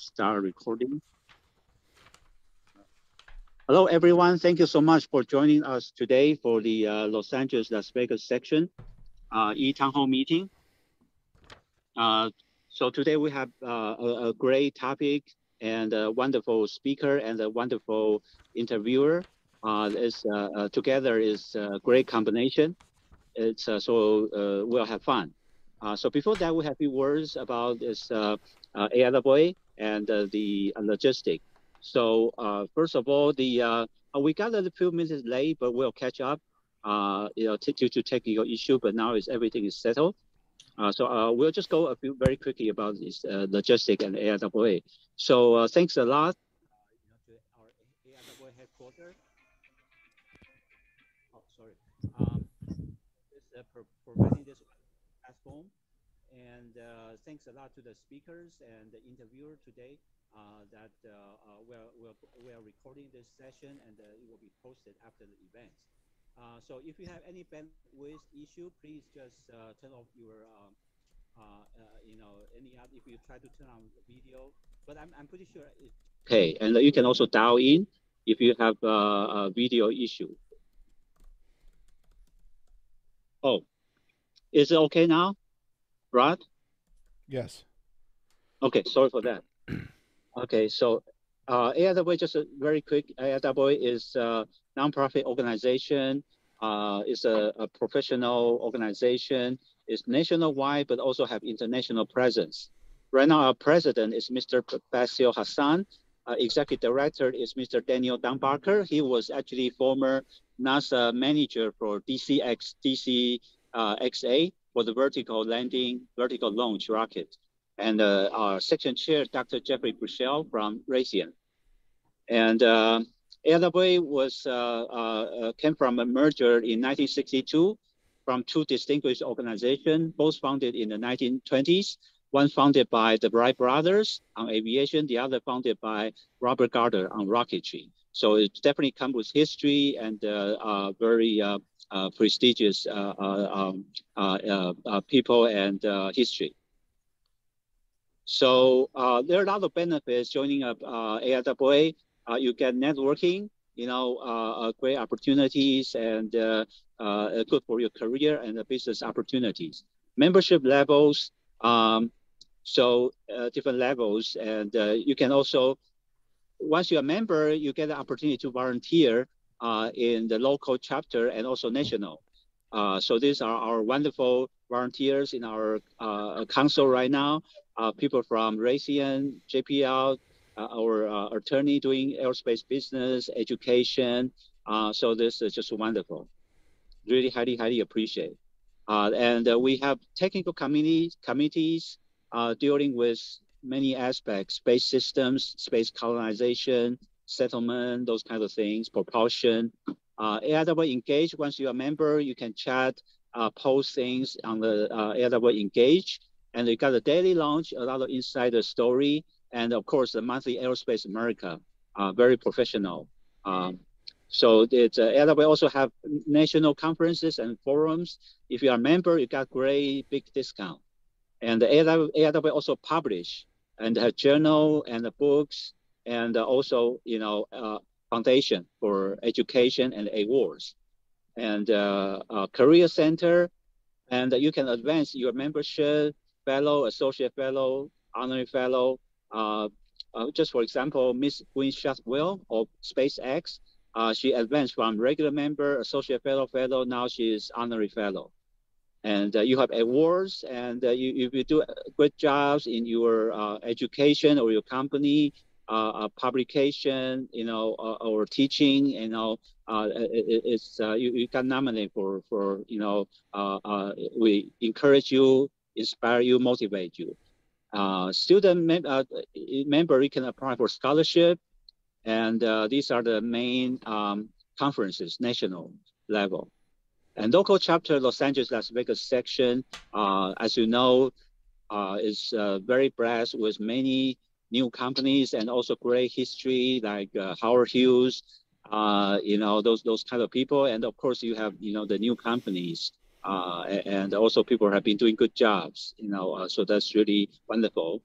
start recording. Hello, everyone. Thank you so much for joining us today for the uh, Los Angeles Las Vegas section uh, e-town hall meeting. Uh, so today we have uh, a, a, great topic and a wonderful speaker and a wonderful interviewer. Uh, is uh, together is a great combination. It's so we'll have fun. so before that, we have a few words about this uh, AIAA and the logistic. So first of all, the we got a few minutes late, but we'll catch up. you know, due to technical issue, but now is everything is settled. Uh, so uh, we'll just go a few very quickly about this uh, logistic and AIAA. So thanks a lot to. Oh. Um, providing. And thanks a lot to the speakers and the interviewer today that we're, we're, we're recording this session and it will be posted after the event. Uh, so if you have any bandwidth issue, please just uh, turn off your, um, uh, you know, any other, if you try to turn on the video, but I'm, I'm pretty sure it's okay. And you can also dial in if you have a video issue. Oh, is it okay now, Rod? Yes. Okay, sorry for that. okay, so uh, AIAA, just a very quick, AIAA is a nonprofit organization. Uh, it's a, a, professional organization. It's nationwide, but also have international presence. Right now, our president is Mr. Basil Hassan. Uh, executive director is Mr. Daniel Dumbacher. He was actually former NASA manager for DCX, DC uh, XA for the vertical landing, vertical launch rocket. And uh, our section chair, Dr. Jeffrey Bushell from Raytheon. And uh, was uh, uh, uh, came from a merger in 1962 from two distinguished organizations, both founded in the 1920s. One founded by the Wright brothers on aviation, the other founded by Robert Goddard on rocketry. So it definitely comes with history and uh, uh, very uh, uh prestigious uh, uh, um, people and history. So there are a lot of benefits joining up AIAA uh, you get networking, you know, uh, uh, great opportunities and good for your career and business opportunities. Membership levels, um, so different levels, and you can also, once you're a member, you get the opportunity to volunteer in the local chapter and also national. Uh, so these are our wonderful volunteers in our uh, council right now. Uh, people from Raytheon, JPL, uh, our uh, attorney doing aerospace business, education. Uh, so this is just wonderful. Really highly, highly appreciate. and we have technical committees, committees dealing with many aspects, space systems, space colonization, settlement, those kinds of things, propulsion. Uh, AIAA Engage, once you're a member, you can chat, uh, post things on the uh, AIAA Engage. And you got a daily launch, a lot of insider story, and of course the monthly Aerospace America, uh, very professional. Um, so it's uh, we also have national conferences and forums. If you are a member, you got great big discount. And the AIAA also publish and have journal and the books and also you know uh, foundation for education and awards and uh, career center and you can advance your membership fellow associate fellow honorary fellow uh, uh, just for example, Miss Gwynne Shotwell of SpaceX, uh, she advanced from regular member, associate fellow, fellow. Now she is honorary fellow. And you have awards, and you, if you do good jobs in your education or your company, uh, publication, you know, uh, or teaching, you know, uh, it, it's you, you can nominate for for you know, we encourage you, inspire you, motivate you. Uh, student mem uh, member, you can apply for scholarship. And uh, these are the main um, conferences, national level. And local chapter, Los Angeles, Las Vegas section, uh, as you know, uh, is uh, very blessed with many new companies and also great history like Howard Hughes, you know, those those kind of people. And of course, you have, you know, the new companies uh, and also people have been doing good jobs, you know, uh, so that's really wonderful.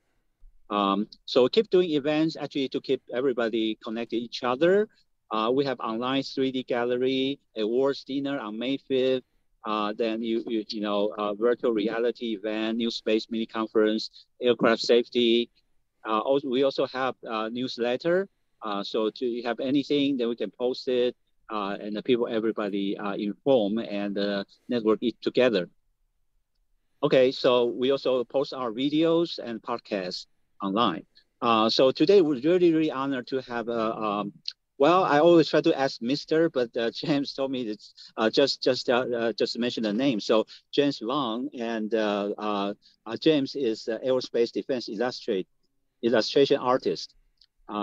Um, so keep doing events actually to keep everybody connected each other. Uh, we have online 3D gallery, awards dinner on May 5th. Uh, then you, you, you know, uh, virtual reality event, new space mini conference, aircraft safety. Uh, also, we also have newsletter. Uh, so to you have anything, then we can post it uh, and the people, everybody inform and network it together. Okay, so we also post our videos and podcasts online. Uh, so today we're really, really honored to have a, um, well, I always try to ask Mister, but uh, James told me that uh, just just uh, uh, just mention the name. So James Vaughan and uh, James is aerospace defense illustrate illustration artist.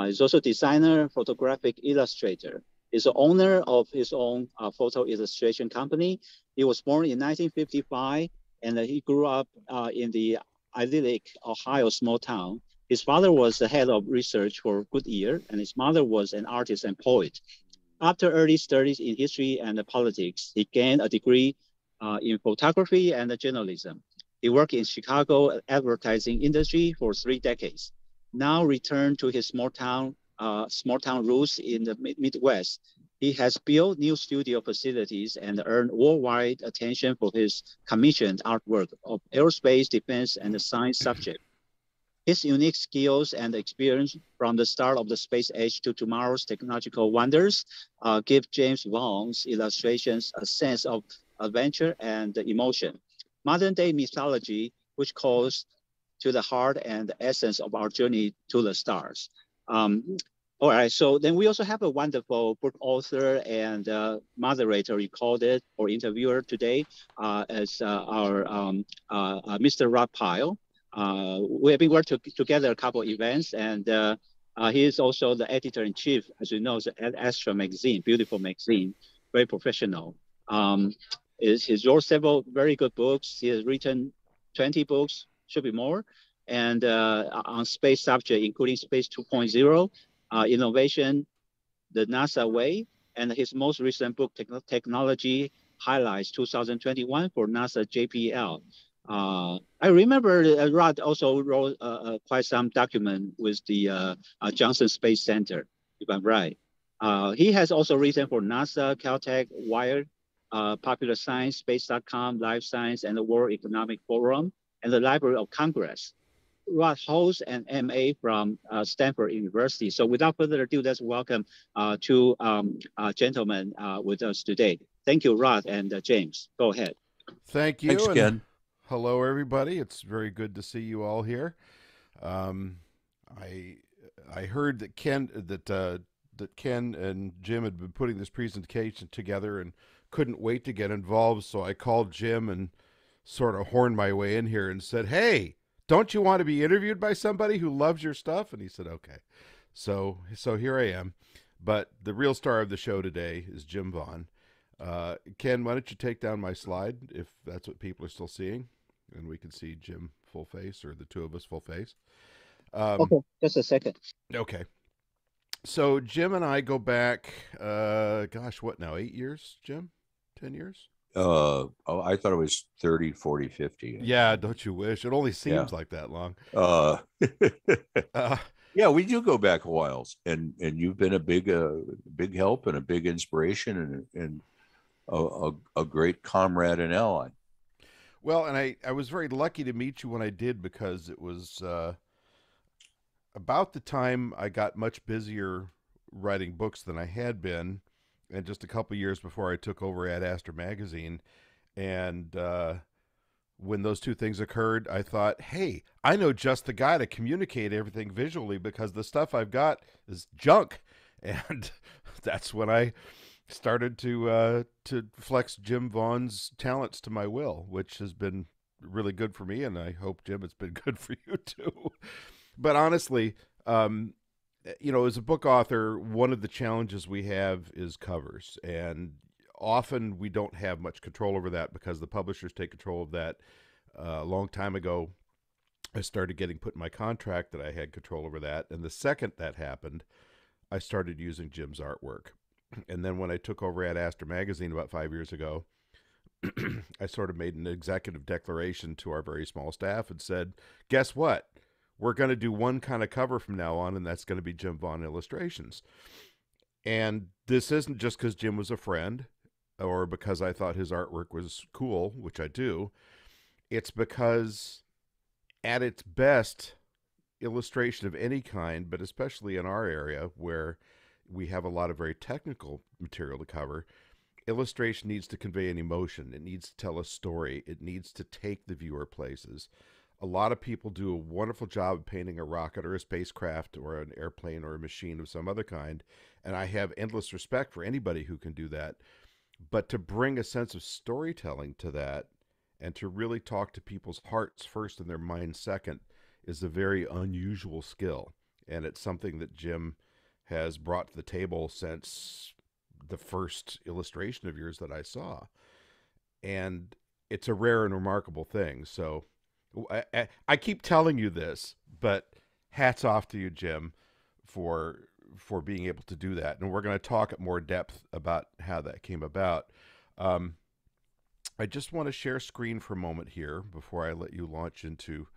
he's also designer, photographic illustrator. He's the owner of his own photo illustration company. He was born in 1955, and he grew up in the idyllic Ohio small town. His father was the head of research for Goodyear, and his mother was an artist and poet. After early studies in history and politics, he gained a degree uh, in photography and journalism. He worked in Chicago advertising industry for three decades. Now returned to his small town, uh, small town roots in the Midwest. He has built new studio facilities and earned worldwide attention for his commissioned artwork of aerospace, defense, and science subject. His unique skills and experience from the start of the space age to tomorrow's technological wonders uh, give James Vaughan's illustrations a sense of adventure and emotion. Modern day mythology, which calls to the heart and the essence of our journey to the stars. Um, all right, so then we also have a wonderful book author and uh, moderator recorded or interviewer today uh, as uh, our um, uh, uh, Mr. Rod Pyle. Uh, we have been working together a couple of events and he is also the editor-in-chief, as you know, the Astra magazine, beautiful magazine, very professional. Um, he's wrote several very good books. He has written 20 books, should be more, and on space subject, including Space 2.0, uh, innovation the NASA way. And his most recent book, Technology Highlights 2021 for NASA JPL. Uh, I remember uh, Rod also wrote uh, uh quite some document with the uh, uh, Johnson Space Center, if I'm right. he has also written for NASA, Caltech, Wired, Popular Science, Space.com, Live Science, and the World Economic Forum, and the Library of Congress. Rod holds an MA from uh, Stanford University. So without further ado, let's welcome uh, two um, uh, gentlemen uh, with us today. Thank you, Rod and uh, James. Go ahead. Thank you. Thanks, Ken. Hello, everybody. It's very good to see you all here. Um, I I heard that Ken that uh, that Ken and Jim had been putting this presentation together and couldn't wait to get involved. So I called Jim and sort of horned my way in here and said, "Hey." don't you want to be interviewed by somebody who loves your stuff? And he said, okay. So, so here I am. But the real star of the show today is Jim Vaughan. Uh, Ken, why don't you take down my slide if that's what people are still seeing, and we can see Jim full face or the two of us full face. Um, okay, just a second. Okay. So Jim and I go back. Uh, gosh, what now? Eight years, Jim? Ten years? uh oh i thought it was 30 40 50 yeah don't you wish it only seems yeah. like that long uh, uh, yeah we do go back a while and and you've been a big uh big help and a big inspiration and and a, a, a great comrade and ally well and i i was very lucky to meet you when i did because it was uh about the time i got much busier writing books than i had been and just a couple years before I took over at Astra magazine, and uh, when those two things occurred, I thought, hey, I know just the guy to communicate everything visually because the stuff I've got is junk, and that's when I started to uh, to flex Jim Vaughan's talents to my will, which has been really good for me, and I hope Jim it's been good for you too. but honestly, um, you know, as a book author, one of the challenges we have is covers, and often we don't have much control over that because the publishers take control of that. Uh, a long time ago, I started getting put in my contract that I had control over that, and the second that happened, I started using Jim's artwork. And then when I took over at Astra magazine about five years ago, I sort of made an executive declaration to our very small staff and said, "Guess what? we're going to do one kind of cover from now on, and that's going to be Jim Vaughan illustrations. And this isn't just because Jim was a friend or because I thought his artwork was cool, which I do. It's because, at its best, illustration of any kind, but especially in our area where we have a lot of very technical material to cover, illustration needs to convey an emotion. It needs to tell a story. It needs to take the viewer places. A lot of people do a wonderful job of painting a rocket or a spacecraft or an airplane or a machine of some other kind. And I have endless respect for anybody who can do that. But to bring a sense of storytelling to that and to really talk to people's hearts first and their minds second is a very unusual skill. And it's something that Jim has brought to the table since the first illustration of yours that I saw. And it's a rare and remarkable thing. So I, I, I keep telling you this, but hats off to you, Jim, for for being able to do that. And we're going to talk at more depth about how that came about. Um, I just want to share screen for a moment here before I let you launch into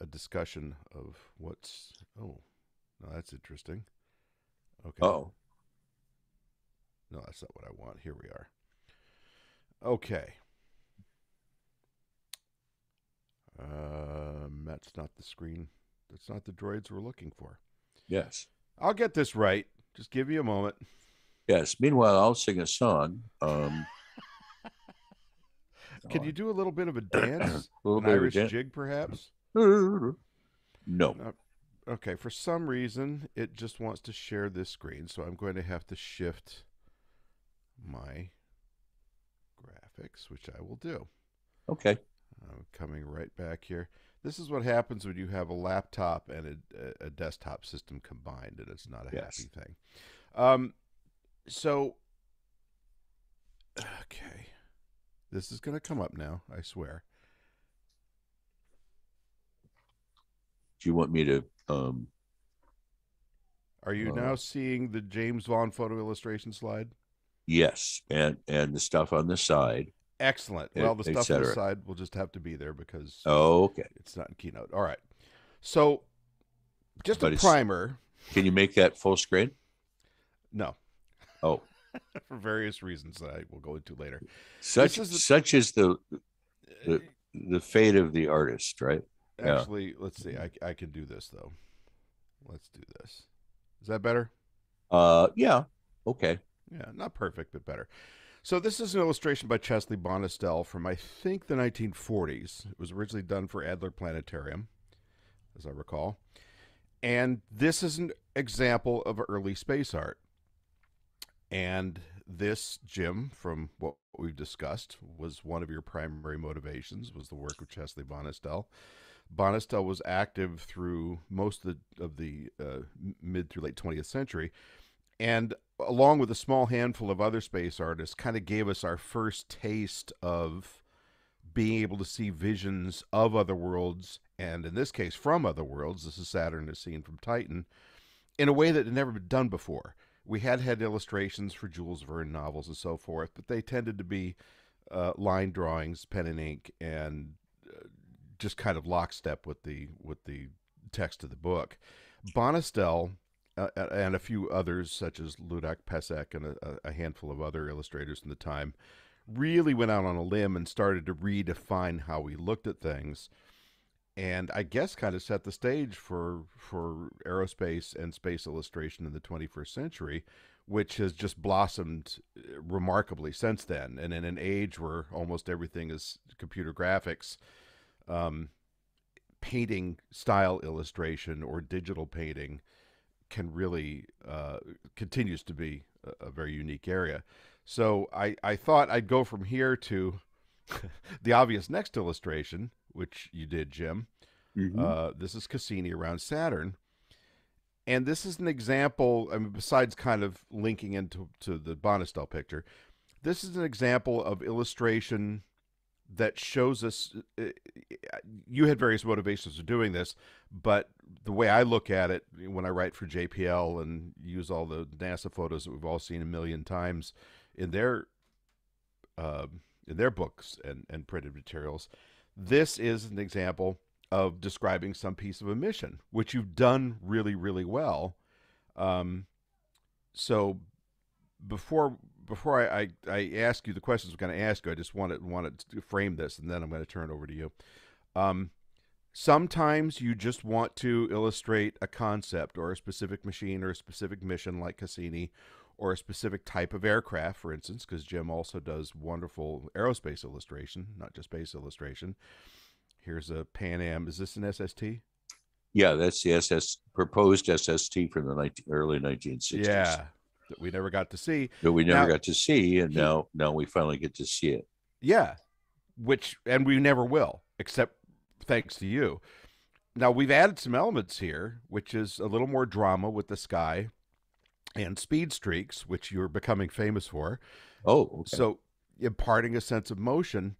a discussion of what's. Oh, no, that's interesting. Okay. Oh. No, that's not what I want. Here we are. Okay. Um, that's not the screen. That's not the droids we're looking for. Yes. I'll get this right. Just give you a moment. Yes. Meanwhile, I'll sing a song. Um, Can you do a little bit of a dance? a little An bit of a Irish jig, perhaps? No. Okay, for some reason, it just wants to share this screen, so I'm going to have to shift my graphics, which I will do. Okay. I'm coming right back here. This is what happens when you have a laptop and a, a desktop system combined, and it's not a Yes. happy thing. Um, so, okay, this is going to come up now. I swear. Do you want me to? Um, Are you Uh, now seeing the James Vaughan photo illustration slide? yes, and and the stuff on the side. Excellent. Well, the stuff on the side will just have to be there because Oh, okay. it's not in Keynote. All right. So, just But a primer. Can you make that full screen? No, Oh, for various reasons that I will go into later. such is the- such is the The- the fate of the artist, right? Yeah. Actually, let's see. I, I can do this though. Let's do this. Is that better? Uh, yeah. Okay. Yeah, not perfect, but better. So this is an illustration by Chesley Bonestell from I think the 1940s. It was originally done for Adler Planetarium, as I recall. And this is an example of early space art. And this, Jim, from what we've discussed, was one of your primary motivations, was the work of Chesley Bonestell. Bonestell was active through most of the, of the uh, mid through late 20th century. And along with a small handful of other space artists, kind of gave us our first taste of being able to see visions of other worlds, and in this case, from other worlds. This is Saturn as seen from Titan, in a way that had never been done before. We had had illustrations for Jules Verne novels and so forth, but they tended to be uh, line drawings, pen and ink, and just kind of lockstep with the with the text of the book. Bonestell uh, and a few others, such as Ludek Pesek and a, a handful of other illustrators in the time, really went out on a limb and started to redefine how we looked at things. And I guess kind of set the stage for for aerospace and space illustration in the 21st century, which has just blossomed uh, remarkably since then. And in an age where almost everything is computer graphics, um, painting style illustration or digital painting can really uh, continues to be a, a very unique area. So I, I thought I'd go from here to the obvious next illustration, which you did, Jim. Mhm. Uh, this is Cassini around Saturn. And this is an example, I mean, besides kind of linking into to the Bonestell picture, this is an example of illustration that shows us. uh, You had various motivations for doing this, but the way I look at it when I write for JPL and use all the NASA photos that we've all seen a million times in their uh, in their books and, and printed materials, this is an example of describing some piece of a mission, which you've done really, really well. Um, so before before I, I, I, ask you the questions I'm going to ask you, I just wanted wanted to frame this, and then I'm going to turn it over to you. Um, sometimes you just want to illustrate a concept or a specific machine or a specific mission, like Cassini, or a specific type of aircraft, for instance, because Jim also does wonderful aerospace illustration, not just space illustration. Here's a Pan Am. Is this an SST? Yeah, that's the SS proposed SST from the 19, early 1960s. Yeah, that we never got to see. That we never now, got to see, and he, now now we finally get to see it. Yeah, which and we never will, except thanks to you. Now we've added some elements here, which is a little more drama with the sky and speed streaks, which you're becoming famous for. Oh, okay. so imparting a sense of motion.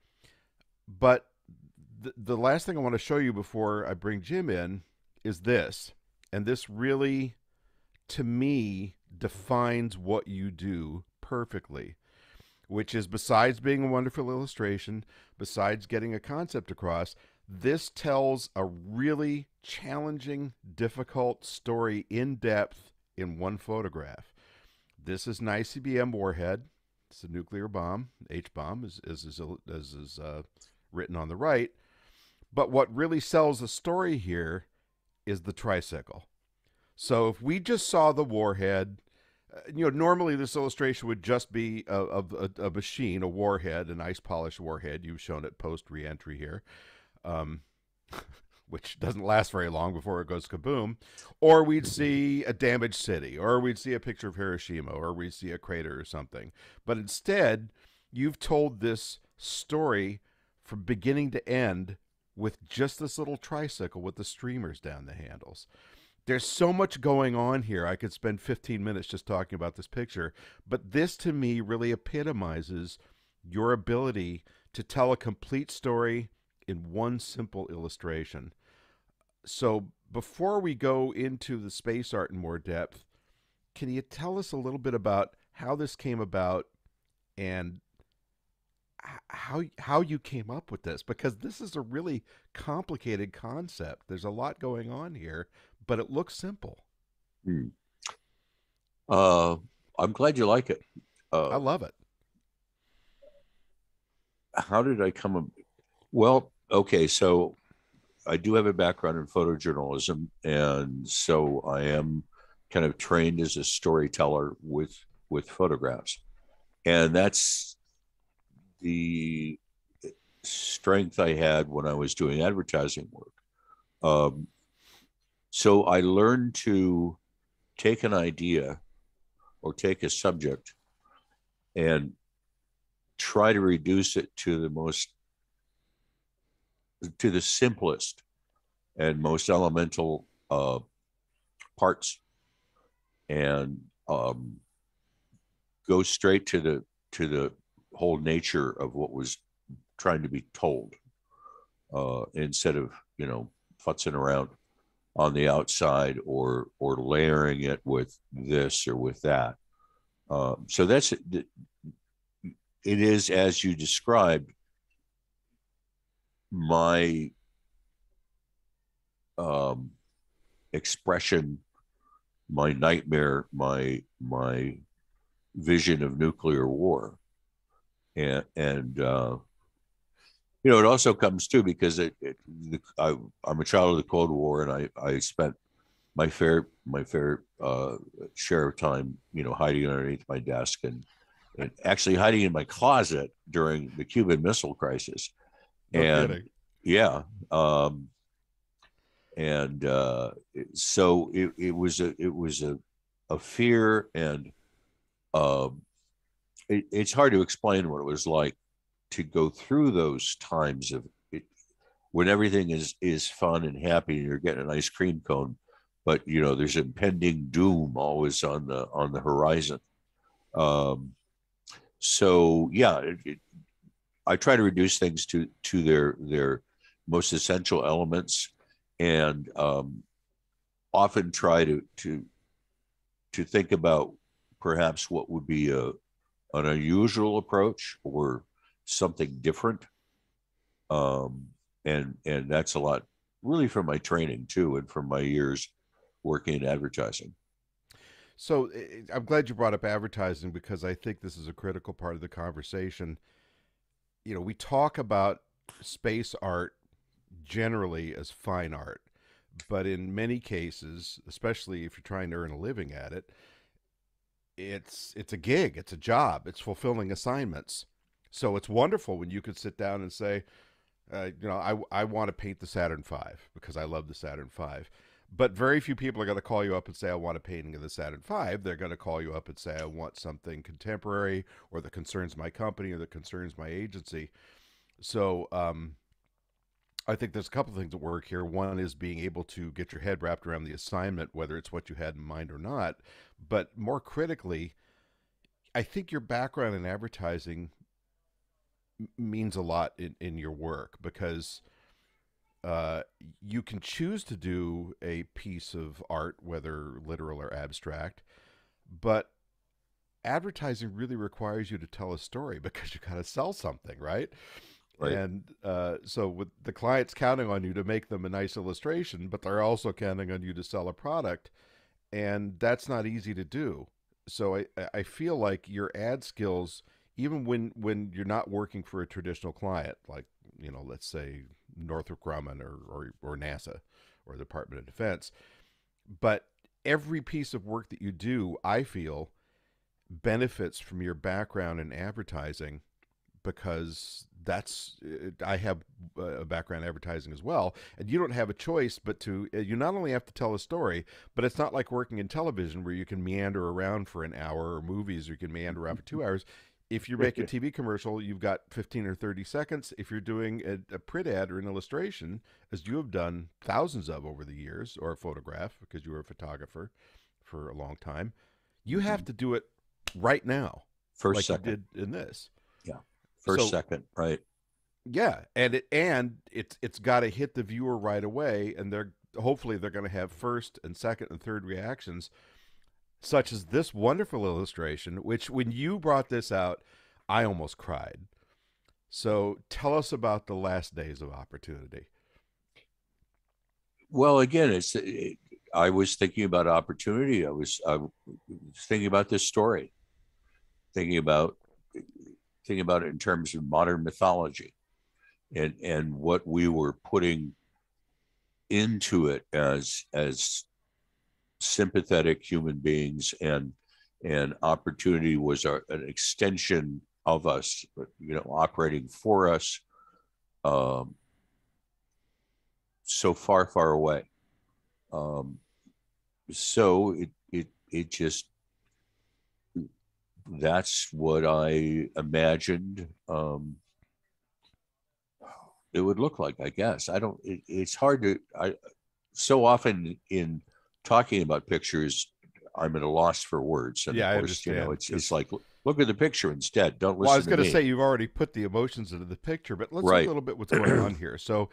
But the, the last thing I want to show you before I bring Jim in is this. And this really, to me, defines what you do perfectly, which is besides being a wonderful illustration, besides getting a concept across, this tells a really challenging, difficult story in depth in one photograph. This is an ICBM warhead. It's a nuclear bomb, H bomb, as, as, as, as is uh, written on the right. But what really sells the story here is the tricycle. So if we just saw the warhead, uh, you know, normally this illustration would just be of a, a, a, machine, a warhead, an ice polished warhead. You've shown it post reentry here. Um, which doesn't last very long before it goes kaboom, or we'd see a damaged city, or we'd see a picture of Hiroshima, or we'd see a crater or something. But instead, you've told this story from beginning to end with just this little tricycle with the streamers down the handles. There's so much going on here. I could spend 15 minutes just talking about this picture, but this to me really epitomizes your ability to tell a complete story in one simple illustration. So before we go into the space art in more depth, can you tell us a little bit about how this came about and how how you came up with this because this is a really complicated concept. There's a lot going on here, but it looks simple. Hmm. Uh, I'm glad you like it. Uh, I love it. How did I come? Well, okay, so I do have a background in photojournalism, and so I am kind of trained as a storyteller with with photographs, and that's the strength I had when I was doing advertising work. Um, so I learned to take an idea or take a subject and try to reduce it to the most to the simplest and most elemental uh, parts and um, go straight to the to the whole nature of what was trying to be told uh, instead of you know futzing around on the outside or or layering it with this or with that. Uh, so that's it is as you described my um, expression, my nightmare, my my vision of nuclear war, and and uh, you know it also comes too because it, it the, I, I'm a child of the Cold War and I I spent my fair my fair uh, share of time you know hiding underneath my desk and and actually hiding in my closet during the Cuban Missile Crisis no and kidding. yeah um, and uh, so it, it was a it was a, a fear and um, it, it's hard to explain what it was like to go through those times of it, when everything is is fun and happy and you're getting an ice cream cone but you know there's impending doom always on the on the horizon. Um, so yeah it, I try to reduce things to to their their most essential elements, and um, often try to to to think about perhaps what would be a an unusual approach or something different. Um, and and that's a lot really from my training too, and from my years working in advertising. So eh, eh, I'm glad you brought up advertising because I think this is a critical part of the conversation. You know, we talk about space art generally as fine art, but in many cases, especially if you're trying to earn a living at it, it's it's a gig, it's a job, it's fulfilling assignments. So it's wonderful when you could sit down and say, uh, you know, I I want to paint the Saturn V because I love the Saturn V. But very few people are going to call you up and say, I want a painting of the Saturn V. They're going to call you up and say, I want something contemporary or that concerns my company or that concerns my agency. So um, I think there's a couple of things at work here. One is being able to get your head wrapped around the assignment, whether it's what you had in mind or not. But more critically, I think your background in advertising means a lot in, in your work because uh, you can choose to do a piece of art, whether literal or abstract, but advertising really requires you to tell a story because you got to sell something, right? Right. And uh, so, with the clients counting on you to make them a nice illustration, but they're also counting on you to sell a product, and that's not easy to do. So, I I feel like your ad skills even when when you're not working for a traditional client, like you know, let's say Northrop Grumman or, or or NASA or the Department of Defense, but every piece of work that you do, I feel, benefits from your background in advertising because that's I have a background in advertising as well, and you don't have a choice but to uh, you not only have to tell a story, but it's not like working in television where you can meander around for an hour or movies or you can meander around for two hours if you're making a TV commercial, you've got 15 or 30 seconds. If you're doing a, a, print ad or an illustration, as you have done thousands of over the years, or a photograph because you were a photographer for a long time, you have mm-hmm. to do it right now. First like second. you did in this. Yeah. First so, second, right. Yeah, and it and it's it's got to hit the viewer right away, and they're hopefully they're going to have first and second and third reactions such as this wonderful illustration, which when you brought this out, I almost cried. So tell us about the last days of opportunity. Well, again, it's it, I was thinking about opportunity. I was I was thinking about this story, thinking about thinking about it in terms of modern mythology, and and what we were putting into it as as sympathetic human beings and and opportunity was our, an extension of us you know operating for us um, so far far away. Um, so it it it just that's what i imagined um, it would look like i guess. I don't it, it's hard to i so often in talking about pictures, I'm at a loss for words. And yeah, of course, you know, it's, it's like look at the picture instead. Don't listen. Well, I was going to say you've already put the emotions into the picture, but let's right. a little bit what's going on here. So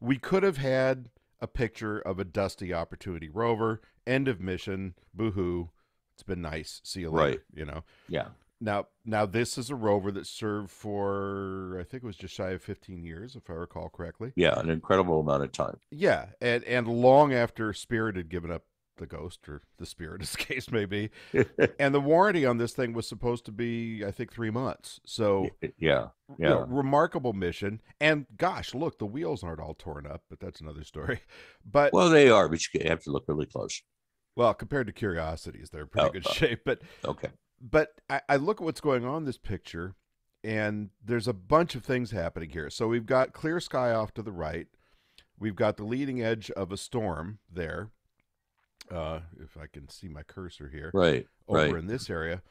we could have had a picture of a dusty opportunity rover, end of mission, boohoo. It's been nice. See you later. Right. You know. Yeah. Now, now this is a rover that served for I think it was just shy of 15 years, if I recall correctly. Yeah, an incredible amount of time. Yeah, and and long after Spirit had given up the ghost or the spirit, as the case may be. and the warranty on this thing was supposed to be, I think, three months. So yeah, yeah, you know, remarkable mission. And gosh, look, the wheels aren't all torn up, but that's another story. But well, they are, but you have to look really close. Well, compared to Curiosities, they're in pretty oh, good oh. shape. But okay, but I, I look at what's going on in this picture, and there's a bunch of things happening here. So we've got clear sky off to the right. We've got the leading edge of a storm there uh, if I can see my cursor here, right, over right. in this area.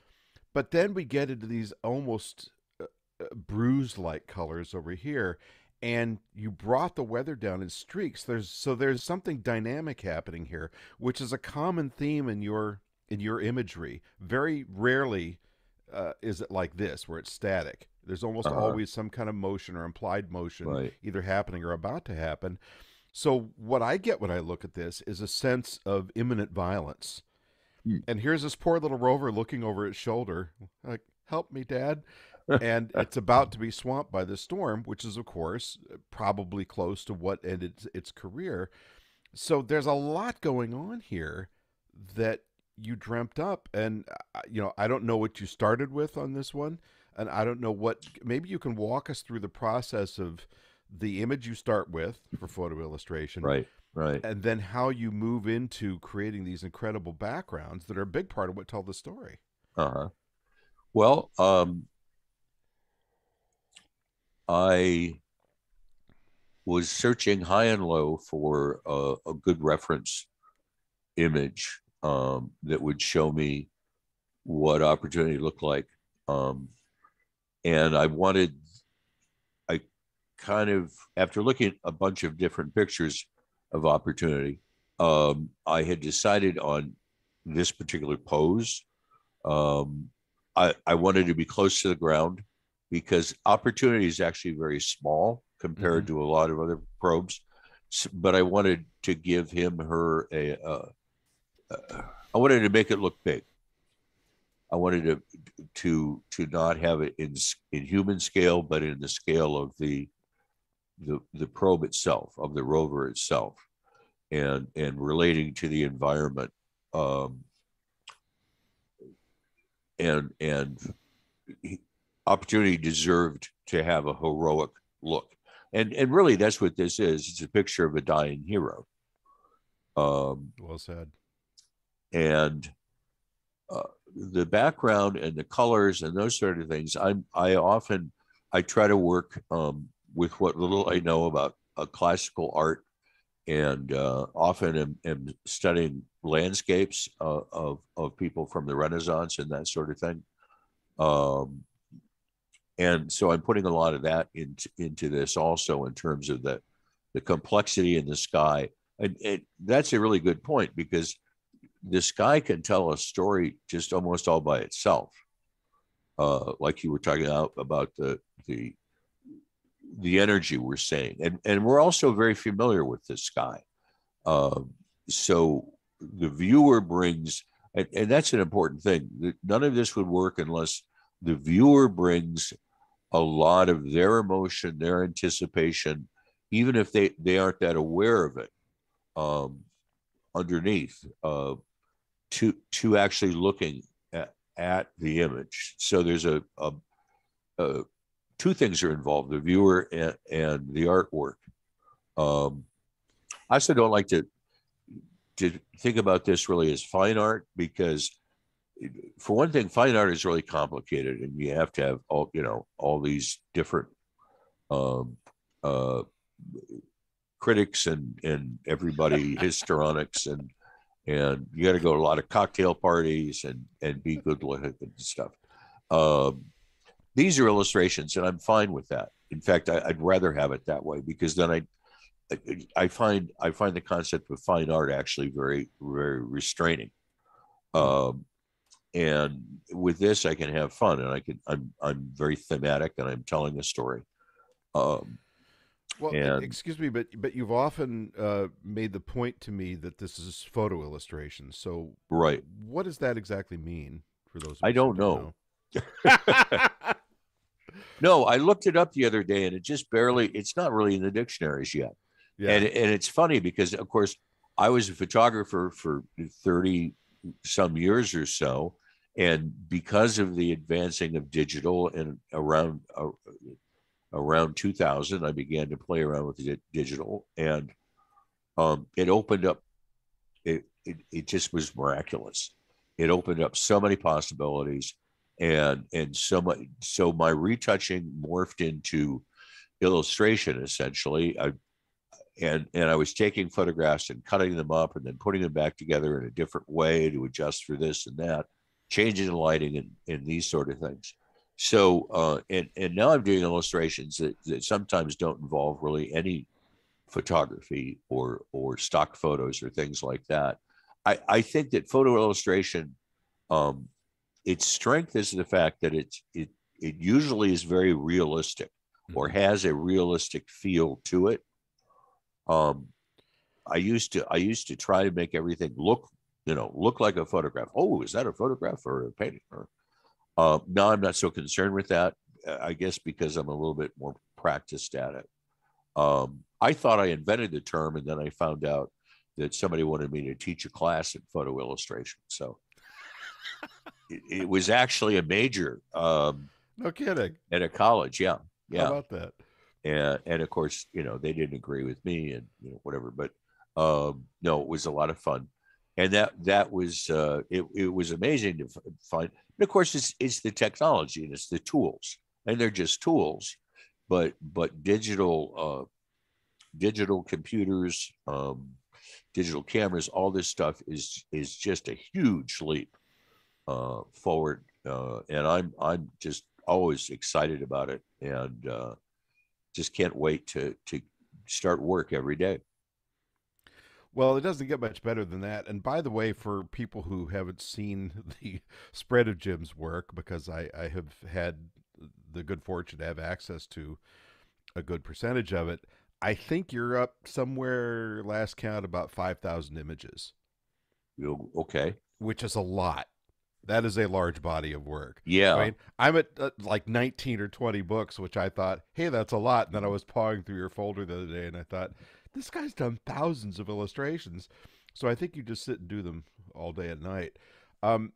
But then we get into these almost uh, uh, bruised-like colors over here, and you brought the weather down in streaks. There's so there's something dynamic happening here, which is a common theme in your in your imagery. Very rarely uh, is it like this, where it's static. There's almost uh-huh. always some kind of motion or implied motion, right. either happening or about to happen. So what I get when I look at this is a sense of imminent violence. Hmm. And here's this poor little rover looking over its shoulder, like, "Help me, Dad." and it's about to be swamped by the storm, which is, of course, probably close to what ended its career. So there's a lot going on here that you dreamt up, and uh, you know I don't know what you started with on this one, and I don't know what. Maybe you can walk us through the process of the image you start with for photo illustration, right, right, and then how you move into creating these incredible backgrounds that are a big part of what tell the story. Uh huh. Well, um, I was searching high and low for a, a good reference image um, that would show me what opportunity looked like. Um, and I wanted, kind of, after looking at a bunch of different pictures of opportunity, um, I had decided on this particular pose. Um, I, I wanted to be close to the ground because opportunity is actually very small compared mm-hmm. to a lot of other probes. But I wanted to give him her a, uh, uh, I wanted to make it look big. I wanted to to to not have it in in human scale, but in the scale of the the the probe itself, of the rover itself, and and relating to the environment. Um, and and he, opportunity deserved to have a heroic look. And and really that's what this is. It's a picture of a dying hero. Um well said. and uh, the background and the colors and those sort of things i'm i often i try to work um with what little i know about uh, classical art and uh, often am, am studying landscapes uh, of, of people from the Renaissance and that sort of thing. Um, and so I'm putting a lot of that into, into this also in terms of the, the complexity in the sky. And, and that's a really good point because the sky can tell a story just almost all by itself. Uh, like you were talking about, about the, the the energy we're saying, and and we're also very familiar with this guy. Uh, so the viewer brings, and, and that's an important thing. None of this would work unless the viewer brings a lot of their emotion, their anticipation, even if they they aren't that aware of it, um, underneath, uh, to to actually looking at, at the image. So there's a, a, a two things are involved: the viewer and, and the artwork. Um, I also don't like to to think about this really as fine art because, for one thing, fine art is really complicated, and you have to have all you know all these different um, uh, critics and and everybody histrionics and and you got to go to a lot of cocktail parties and and be good looking and stuff. Um, these are illustrations, and I'm fine with that. In fact, I, would rather have it that way because then I, I find I find the concept of fine art actually very very restraining. Um, and with this, I can have fun, and I can I'm I'm very thematic, and I'm telling a story. Um, well, and, excuse me, but but you've often uh, made the point to me that this is photo illustration. So, right, what does that exactly mean for those? I don't know. know? No, I looked it up the other day and it just barely, it's not really in the dictionaries yet. Yeah. And, and it's funny because, of course, I was a photographer for 30 some years or so. And because of the advancing of digital and around, uh, around 2000, I began to play around with the digital and um, it opened up, it, it, it just was miraculous. It opened up so many possibilities and and so my so my retouching morphed into illustration essentially I, and and I was taking photographs and cutting them up and then putting them back together in a different way to adjust for this and that, changing the lighting and, and these sort of things. So uh, and and now I'm doing illustrations that, that sometimes don't involve really any photography or or stock photos or things like that. I, I think that photo illustration um, its strength is the fact that it's it it usually is very realistic or mm-hmm. has a realistic feel to it. Um, I used to I used to try to make everything look you know look like a photograph. Oh, is that a photograph or a painting? Or uh, now I'm not so concerned with that. I guess because I'm a little bit more practiced at it. Um, I thought I invented the term, and then I found out that somebody wanted me to teach a class in photo illustration. So it, it, was actually a major. Um, no kidding. At a college, yeah, yeah. How about that? And and of course, you know, they didn't agree with me, and you know, whatever. But um, no, it was a lot of fun, and that that was uh, it. It was amazing to find. And of course, it's it's the technology and it's the tools, and they're just tools, but but digital uh, digital computers, um, digital cameras, all this stuff is is just a huge leap uh, forward, uh, and I'm I'm just always excited about it, and uh, just can't wait to to start work every day. Well, it doesn't get much better than that. And by the way, for people who haven't seen the spread of Jim's work, because I, I have had the good fortune to have access to a good percentage of it, I think you're up somewhere, last count, about 5,000 images. Okay. Which is a lot. That is a large body of work. Yeah. I mean, I'm at uh, like 19 or 20 books, which I thought, hey, that's a lot. And then I was pawing through your folder the other day and I thought, this guy's done thousands of illustrations. So I think you just sit and do them all day and night. Um,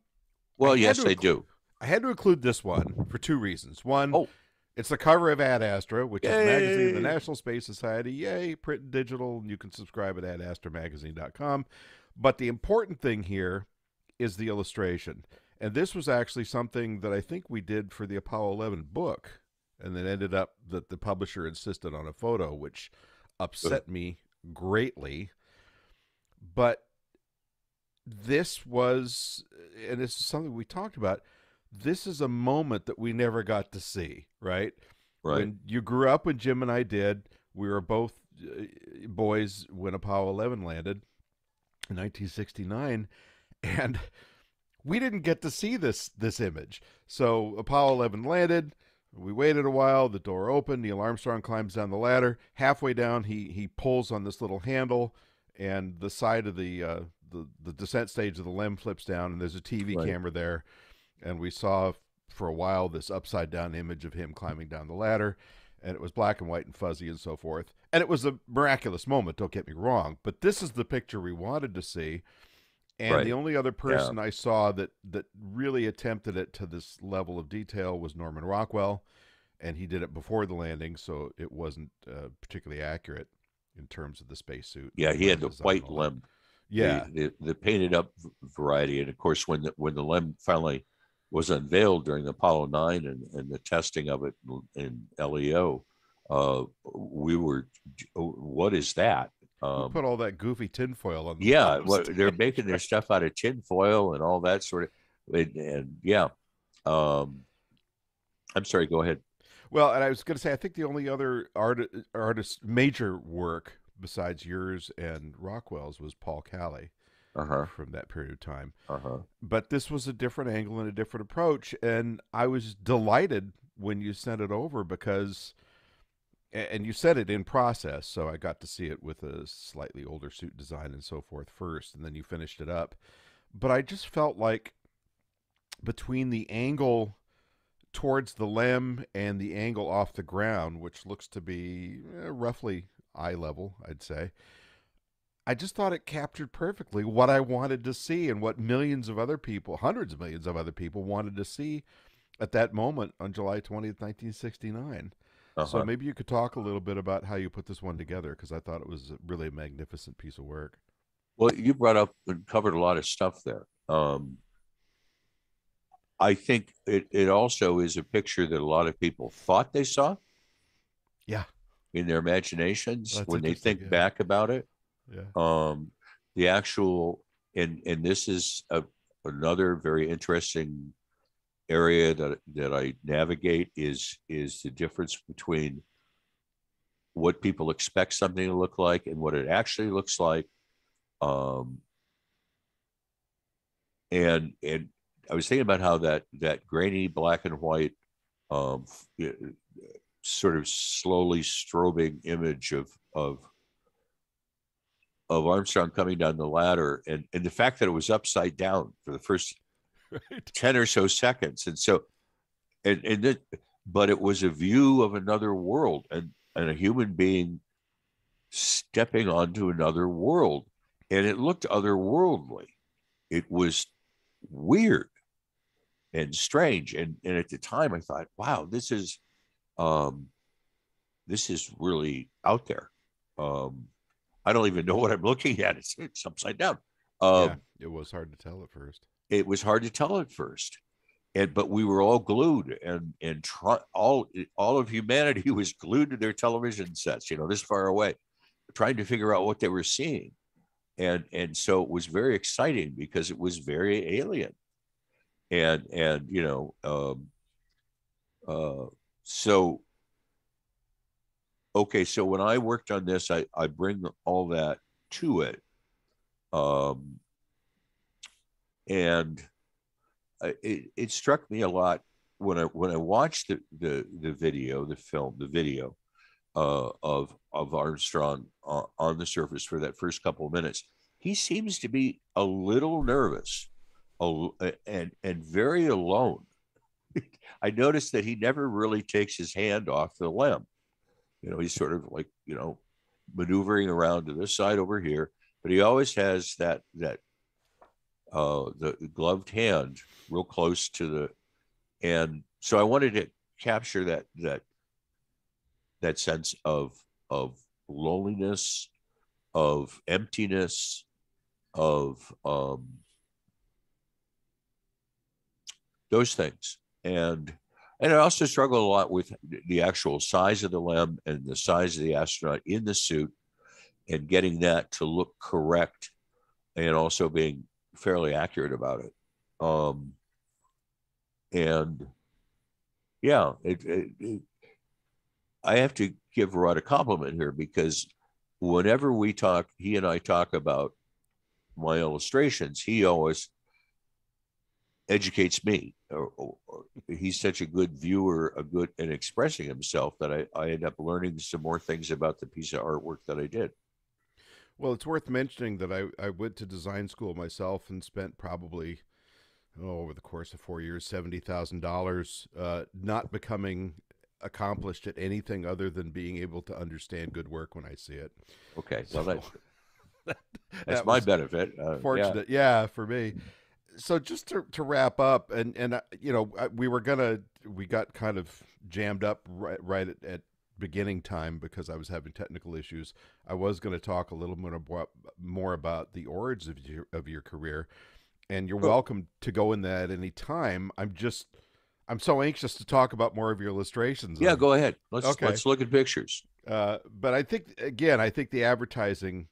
well, yes, I do. I had to include this one for two reasons. One, oh. it's the cover of Ad Astra, which Yay. is a magazine of the National Space Society. Yay, print and digital. And you can subscribe at adastramagazine.com. But the important thing here is the illustration. And this was actually something that I think we did for the Apollo 11 book. And then ended up that the publisher insisted on a photo, which upset me greatly. But this was, and this is something we talked about. This is a moment that we never got to see, right? Right. When you grew up, when Jim and I did, we were both uh, boys when Apollo 11 landed in 1969, and we didn't get to see this this image. So Apollo 11 landed. We waited a while. The door opened. Neil Armstrong climbs down the ladder. Halfway down, he he pulls on this little handle, and the side of the uh, the the descent stage of the LEM flips down, and there's a TV right. camera there. And we saw for a while this upside down image of him climbing down the ladder, and it was black and white and fuzzy and so forth. And it was a miraculous moment. Don't get me wrong, but this is the picture we wanted to see. And right. the only other person yeah. I saw that that really attempted it to this level of detail was Norman Rockwell, and he did it before the landing, so it wasn't uh, particularly accurate in terms of the spacesuit. Yeah, he had the white LEM. Yeah, the, the, the, painted up variety, and of course, when the when the LEM finally was unveiled during Apollo nine and, and the testing of it in LEO, uh, we were, what is that? Um, put all that goofy tinfoil on. The yeah, what, they're making their stuff out of tinfoil and all that sort of, and, and yeah. Um, I'm sorry. Go ahead. Well, and I was going to say, I think the only other art artist major work besides yours and Rockwell's was Paul Calle uh-huh. from that period of time. Uh-huh. But this was a different angle and a different approach, and I was delighted when you sent it over because and you said it in process, so I got to see it with a slightly older suit design and so forth first, and then you finished it up. But I just felt like between the angle towards the LEM and the angle off the ground, which looks to be eh, roughly eye level, I'd say, I just thought it captured perfectly what I wanted to see and what millions of other people, hundreds of millions of other people, wanted to see at that moment on July 20th, 1969. Uh-huh. So maybe you could talk a little bit about how you put this one together because I thought it was really a magnificent piece of work. Well, you brought up and covered a lot of stuff there. Um, I think it, it also is a picture that a lot of people thought they saw. Yeah. In their imaginations well, when they think yeah. back about it. Yeah. Um, the actual and and this is a, another very interesting area that that I navigate is is the difference between what people expect something to look like and what it actually looks like. Um, and and I was thinking about how that that grainy black and white, um, sort of slowly strobing image of of of Armstrong coming down the ladder, and and the fact that it was upside down for the first right. 10 or so seconds. And so, and, and but it was a view of another world and, and a human being stepping onto another world. And it looked otherworldly. It was weird and strange. And, and at the time I thought, wow, this is um, this is really out there. Um, I don't even know what I'm looking at. It's, it's upside down. Um, yeah, it was hard to tell at first. It was hard to tell at first, and but we were all glued, and and all all of humanity was glued to their television sets. You know, this far away, trying to figure out what they were seeing, and and so it was very exciting because it was very alien, and and you know, um, uh, so okay, so when I worked on this, I, I bring all that to it. Um, and it, it struck me a lot when I when I watched the the, the video, the film, the video uh, of of Armstrong uh, on the surface for that first couple of minutes. He seems to be a little nervous, and and very alone. I noticed that he never really takes his hand off the LEM. You know, he's sort of like, you know, maneuvering around to this side over here, but he always has that that uh the gloved hand real close to the and so I wanted to capture that that that sense of of loneliness, of emptiness, of um those things. And and I also struggle a lot with the actual size of the LEM and the size of the astronaut in the suit and getting that to look correct and also being fairly accurate about it. Um, and yeah, it, it, it, I have to give Rod a compliment here because whenever we talk, he and I talk about my illustrations, he always educates me. Or, or, or, he's such a good viewer, a good in expressing himself that I, I end up learning some more things about the piece of artwork that I did. Well, it's worth mentioning that I, I went to design school myself and spent probably oh, over the course of four years seventy thousand uh, dollars, not becoming accomplished at anything other than being able to understand good work when I see it. Okay, so, well that, that's that my benefit. Uh, fortunate, yeah. yeah, for me so just to, to wrap up and and uh, you know we were gonna we got kind of jammed up right, right at, at beginning time because I was having technical issues. I was going to talk a little more about, more about the origins of your, of your career, and you're welcome to go in that any time. I'm just I'm so anxious to talk about more of your illustrations. Yeah, go ahead. Let's okay. let's look at pictures. Uh, but I think again, I think the advertising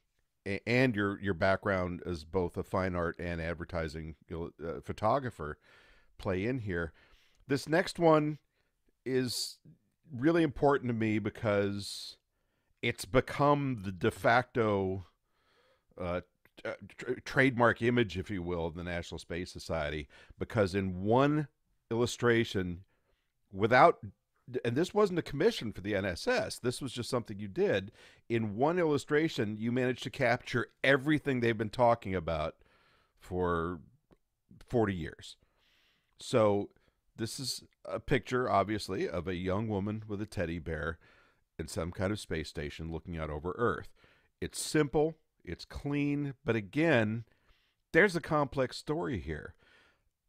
and your your background as both a fine art and advertising uh, photographer play in here. This next one is really important to me because it's become the de facto uh, trademark image, if you will, of the National Space Society. Because in one illustration, without and this wasn't a commission for the NSS. This was just something you did. In one illustration, you managed to capture everything they've been talking about for 40 years. So, this is a picture, obviously, of a young woman with a teddy bear in some kind of space station looking out over Earth. It's simple, it's clean, but again, there's a complex story here.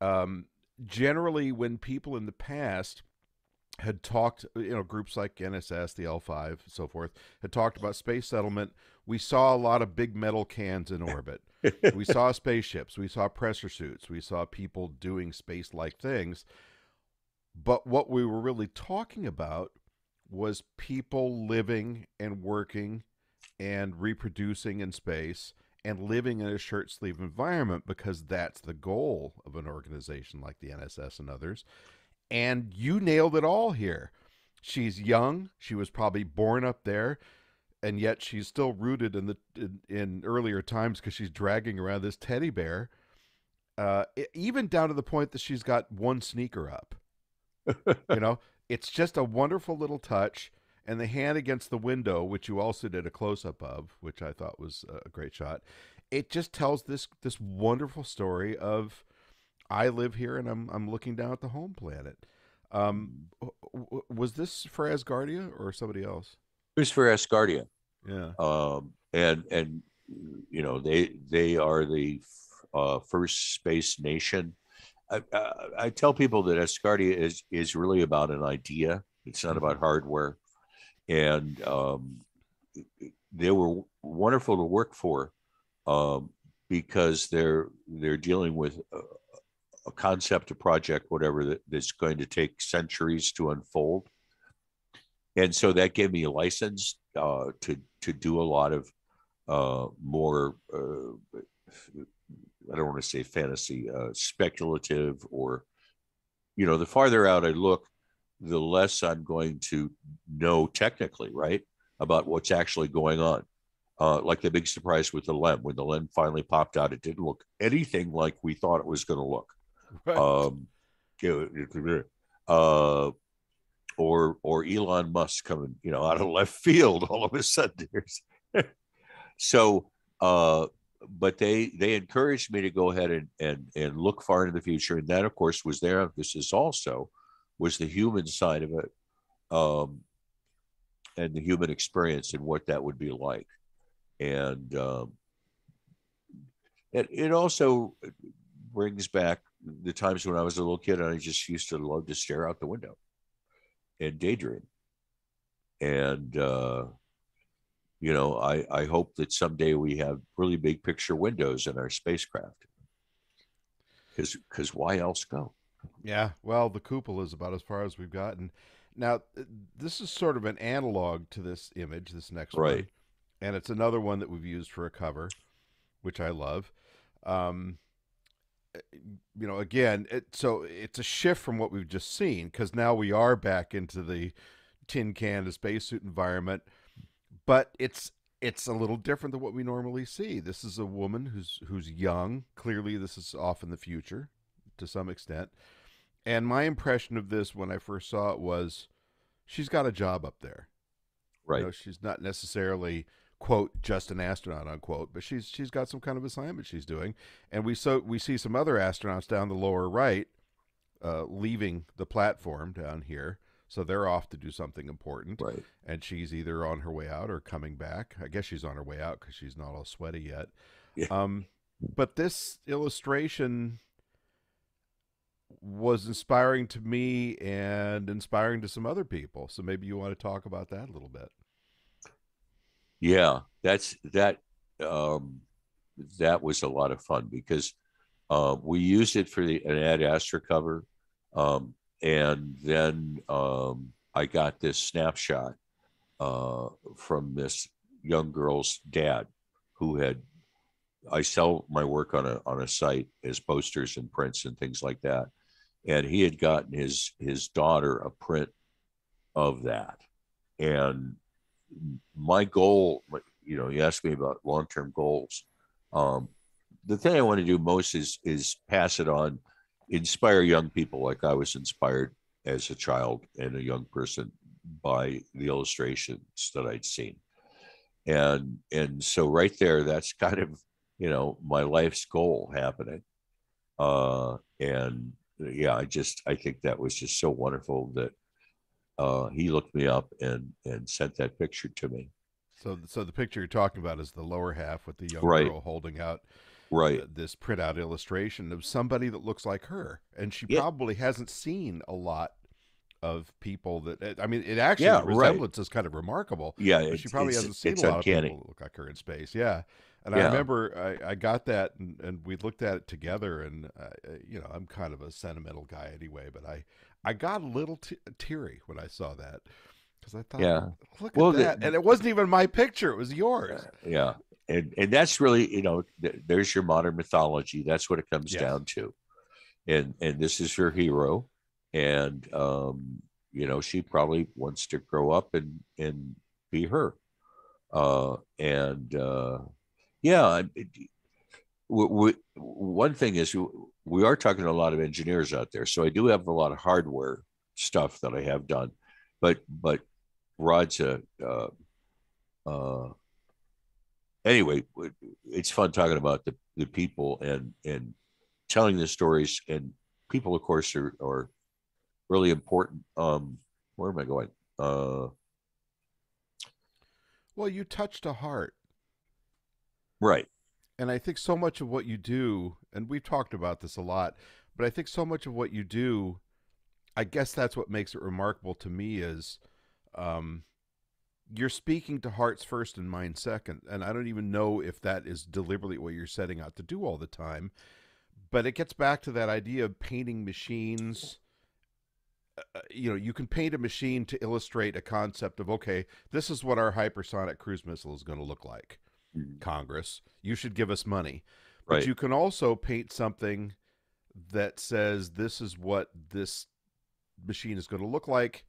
Um, generally, when people in the past had talked, you know, groups like NSS, the L5, so forth, had talked about space settlement. We saw a lot of big metal cans in orbit. we saw spaceships. We saw pressure suits. We saw people doing space like things. But what we were really talking about was people living and working and reproducing in space and living in a shirt sleeve environment because that's the goal of an organization like the NSS and others and you nailed it all here. She's young. She was probably born up there, and yet she's still rooted in the in, in earlier times because she's dragging around this teddy bear. Uh, even down to the point that she's got one sneaker up. You know, it's just a wonderful little touch. And the hand against the window, which you also did a close up of, which I thought was a great shot. It just tells this this wonderful story of I live here and I'm I'm looking down at the home planet. Um, was this for Asgardia or somebody else? It was for Asgardia. Yeah. Um, and and you know they they are the uh, first space nation. I, I, I tell people that Asgardia is is really about an idea. It's not about hardware, and um, they were wonderful to work for um, because they're they're dealing with a, a concept, a project, whatever that, that's going to take centuries to unfold, and so that gave me a license uh, to to do a lot of uh, more. Uh, I don't want to say fantasy, uh, speculative, or you know, the farther out I look, the less I'm going to know technically, right, about what's actually going on. Uh, like the big surprise with the lem, when the lem finally popped out, it didn't look anything like we thought it was going to look. Right. Um, uh, or or Elon Musk coming, you know, out of left field all of a sudden. so, uh, but they they encouraged me to go ahead and and and look far into the future, and that, of course, was their emphasis. Also, was the human side of it, um, and the human experience and what that would be like, and um, it it also brings back the times when I was a little kid and I just used to love to stare out the window and daydream. And uh, you know, I I hope that someday we have really big picture windows in our spacecraft. Because because why else go? Yeah, well, the cupola is about as far as we've gotten. Now, this is sort of an analog to this image, this next right. one, and it's another one that we've used for a cover, which I love. Um, you know, again, it, so it's a shift from what we've just seen because now we are back into the tin can, the spacesuit environment, but it's it's a little different than what we normally see. This is a woman who's who's young. Clearly, this is off in the future to some extent. And my impression of this when I first saw it was, she's got a job up there. Right. You know, she's not necessarily quote just an astronaut unquote but she's she's got some kind of assignment she's doing and we so we see some other astronauts down the lower right uh, leaving the platform down here so they're off to do something important. Right. And she's either on her way out or coming back. I guess she's on her way out because she's not all sweaty yet. Yeah. um but this illustration was inspiring to me and inspiring to some other people. So maybe you want to talk about that a little bit. Yeah, that's that. Um, that was a lot of fun because uh, we used it for the an Ad Astra cover, um, and then um, I got this snapshot uh, from this young girl's dad, who had. I sell my work on a on a site as posters and prints and things like that, and he had gotten his his daughter a print of that, and my goal, you know, you asked me about long term goals. Um, the thing I want to do most is is pass it on, inspire young people like I was inspired as a child and a young person by the illustrations that I'd seen. And and so right there, that's kind of you know my life's goal happening. Uh, and yeah, I just I think that was just so wonderful that uh, he looked me up and and sent that picture to me. So, so the picture you're talking about is the lower half with the young right. girl holding out right uh, this printout illustration of somebody that looks like her, and she yeah. probably hasn't seen a lot of people that. I mean, it actually yeah, the resemblance right. is kind of remarkable. Yeah, she probably hasn't seen a lot uncanny. of people that look like her in space. Yeah. And yeah. I remember I, I got that and, and, we looked at it together. And, uh, you know, I'm kind of a sentimental guy anyway, but I, I got a little t- teary when I saw that because I thought, yeah, look well, at that, the, and it wasn't even my picture; it was yours. Yeah, and and that's really you know th- there's your modern mythology. That's what it comes yes. down to, and and this is her hero, and um, you know she probably wants to grow up and and be her, uh, and uh, yeah. It, we, we, one thing is we are talking to a lot of engineers out there, so I do have a lot of hardware stuff that I have done, but but Rod's a uh, uh, anyway. It's fun talking about the the people and and telling the stories, and people, of course, are are really important. Um, where am I going? Uh, well, you touched a heart. Right. And I think so much of what you do, and we've talked about this a lot, but I think so much of what you do, I guess that's what makes it remarkable to me is um, you're speaking to hearts first and minds second. And I don't even know if that is deliberately what you're setting out to do all the time. But it gets back to that idea of painting machines. Uh, uh, you know, you can paint a machine to illustrate a concept of, okay, this is what our hypersonic cruise missile is going to look like. Mm-hmm. Congress, you should give us money. But you can also paint something that says this is what this machine is going to look like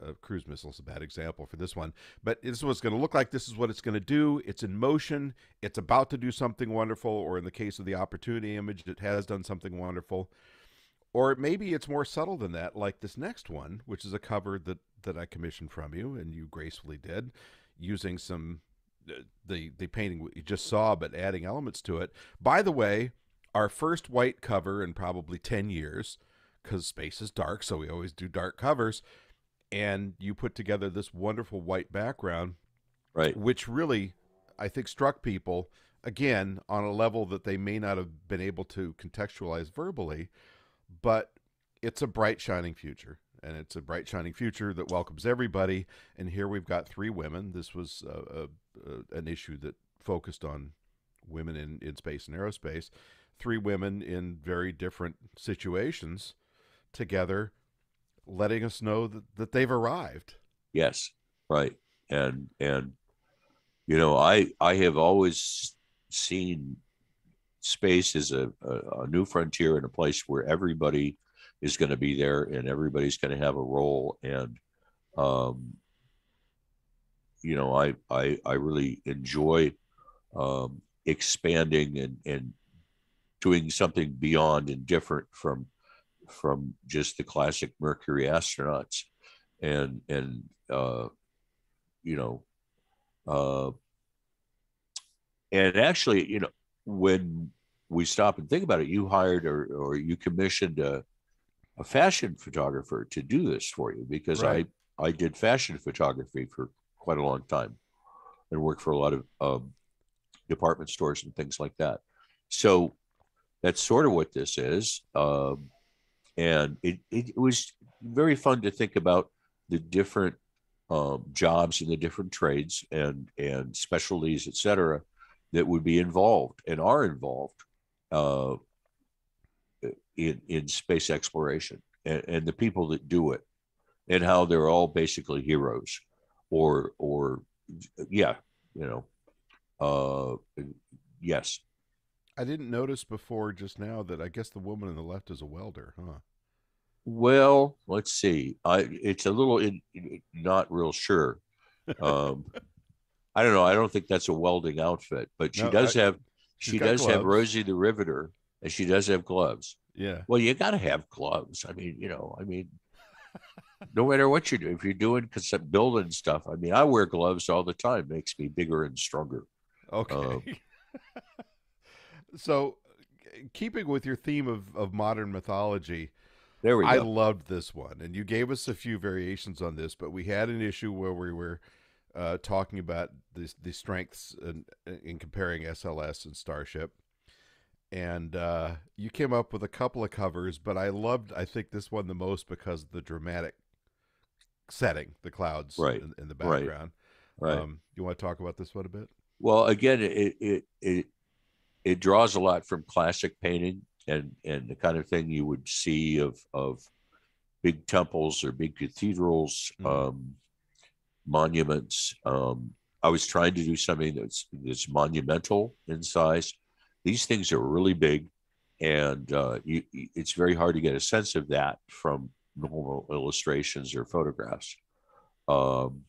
a cruise missile is a bad example for this one, but this is what it's going to look like. This is what it's going to do. It's in motion. It's about to do something wonderful, or in the case of the opportunity image, it has done something wonderful. Or maybe it's more subtle than that, like this next one, which is a cover that that I commissioned from you, and you gracefully did, using some uh, the the painting you just saw, but adding elements to it. By the way, our first white cover in probably ten years, because space is dark, so we always do dark covers and you put together this wonderful white background, right? Which really, I think, struck people again on a level that they may not have been able to contextualize verbally, but it's a bright, shining future. And it's a bright, shining future that welcomes everybody. And here we've got three women. This was a, a, an issue that focused on women in, in space and aerospace. Three women in very different situations together letting us know that, that they've arrived. Yes, right. And and you know, I I have always seen space as a, a, a new frontier and a place where everybody is going to be there and everybody's going to have a role and um you know i i i really enjoy um expanding and and doing something beyond and different from from just the classic Mercury astronauts, and and uh, you know, uh, and actually, you know, when we stop and think about it, you hired or or you commissioned a a fashion photographer to do this for you because right. I I did fashion photography for quite a long time and worked for a lot of um, department stores and things like that. So that's sort of what this is. Um, and it, it, was very fun to think about the different um, jobs and the different trades and and specialties, et cetera, that would be involved and are involved uh, in in space exploration and, and the people that do it and how they're all basically heroes or or yeah you know uh yes I didn't notice before just now that I guess the woman on the left is a welder, huh? Well, let's see. I it's a little in, not real sure. Um, I don't know. I don't think that's a welding outfit, but she no, does I, have she does gloves. have Rosie the Riveter, and she does have gloves. Yeah. Well, you got to have gloves. I mean, you know, I mean, no matter what you do, if you're doing building stuff, I mean, I wear gloves all the time. Makes me bigger and stronger. Okay. Um, so, keeping with your theme of, of modern mythology, there we go. I loved this one, and you gave us a few variations on this, but we had an issue where we were uh, talking about the the strengths in, in comparing SLS and Starship, and uh, you came up with a couple of covers, but I loved I think this one the most because of the dramatic setting, the clouds right. in, in the background. Right. right. Um, you want to talk about this one a bit? Well, again, it it it it draws a lot from classic painting and and the kind of thing you would see of of big temples or big cathedrals, mm. um, monuments. Um, I was trying to do something that's that's monumental in size. These things are really big, and uh, you, it's very hard to get a sense of that from normal illustrations or photographs. Um,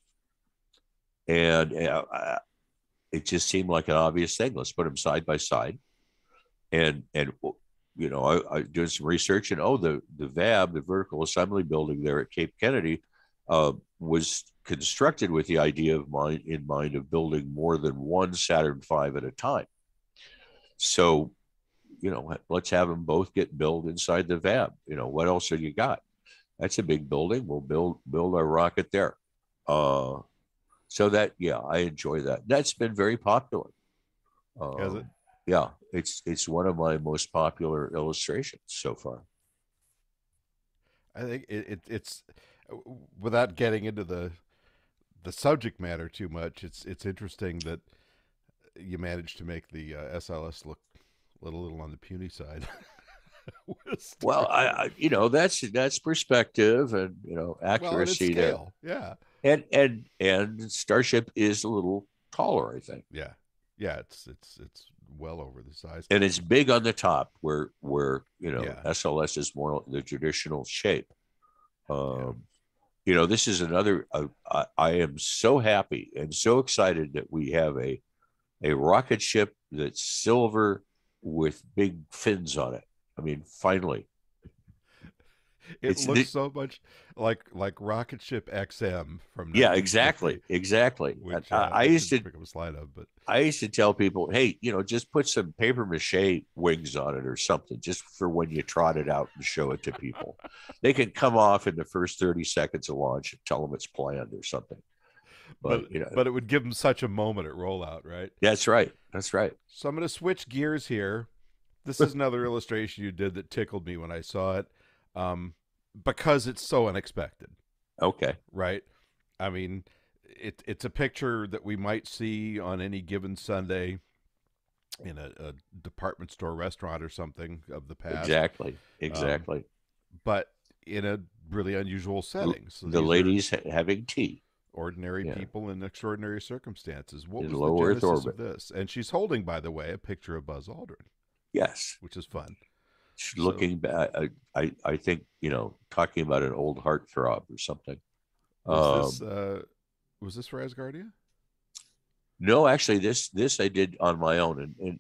and uh, it just seemed like an obvious thing. Let's put them side by side, and and you know, I, I did some research and oh, the the VAB, the Vertical Assembly Building there at Cape Kennedy, uh, was constructed with the idea of mind in mind of building more than one Saturn V at a time. So, you know, let's have them both get built inside the VAB. You know, what else have you got? That's a big building. We'll build build our rocket there. Uh, so that yeah, I enjoy that. That's been very popular. Has it? Um, Yeah, it's it's one of my most popular illustrations so far. I think it, it it's without getting into the the subject matter too much. It's it's interesting that you managed to make the uh, SLS look a little, little on the puny side. Well, I, I you know that's that's perspective and you know well, accuracy there. Yeah, and and and Starship is a little taller, I think, yeah, yeah. It's it's it's well over the size. and it's big on the top where where you know Yeah. SLS is more the traditional shape. Um, You know, this is another. Uh, I, I am so happy and so excited that we have a a rocket ship that's silver with big fins on it. I mean, finally, It it's looks the- so much like like Rocket Ship XM from yeah, exactly, exactly. Which I, uh, I used to pick up a slide of, but I used to tell people, hey, you know, just put some paper mache wings on it or something, just for when you trot it out and show it to people. they can come off in the first 30 seconds of launch and tell them it's planned or something. But, but you know, but it would give them such a moment at rollout, right? that's right. That's right. So I'm going to switch gears here. This is another illustration you did that tickled me when I saw it, um, because it's so unexpected, Okay. right? I mean, it, it's a picture that we might see on any given Sunday in a, a department store restaurant or something of the past, Exactly. Um, exactly. but in a really unusual setting. So the ladies ha- having tea. ordinary Yeah. people in extraordinary circumstances. What In was low the Earth orbit. of this? And she's holding, by the way, a picture of Buzz Aldrin, Yes. which is fun. Looking back, I, I, I think, you know, talking about an old heartthrob or something. Was Um, this uh, was this for Asgardia? No, actually, this this I did on my own, and, and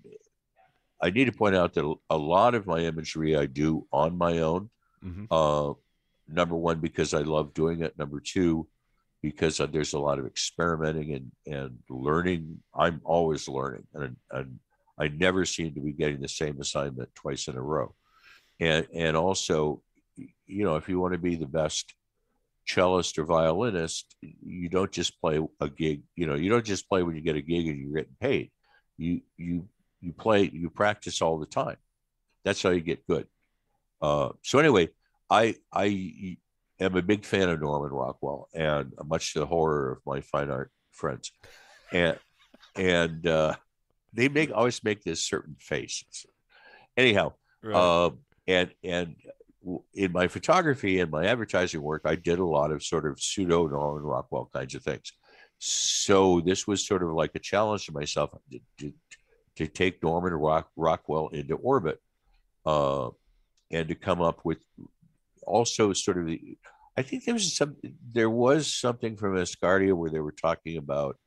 I need to point out that a lot of my imagery I do on my own. Mhm. Uh, number one, because I love doing it. Number two, because uh, there's a lot of experimenting and and learning. I'm always learning, and and I never seem to be getting the same assignment twice in a row. And and also, you know, if you want to be the best cellist or violinist, you don't just play a gig. You know, you don't just play when you get a gig and you're getting paid. You you you play you practice all the time. That's how you get good. Uh, so anyway, I I am a big fan of Norman Rockwell, and much to the horror of my fine art friends, and and uh, they make always make this certain face. Anyhow, Right. um, and and in my photography and my advertising work, I did a lot of sort of pseudo Norman Rockwell kinds of things. So this was sort of like a challenge to myself to, to, to take Norman Rock, Rockwell into orbit, uh, and to come up with also sort of. I think there was some. There was something from Asgardia where they were talking about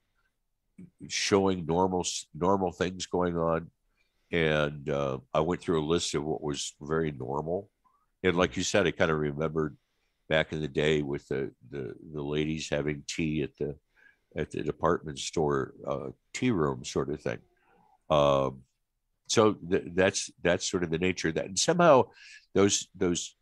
showing normal normal things going on and uh, I went through a list of what was very normal. And like you said, I kind of remembered back in the day with the the, the ladies having tea at the at the department store uh, tea room sort of thing. Um, so th- that's that's sort of the nature of that. And somehow those those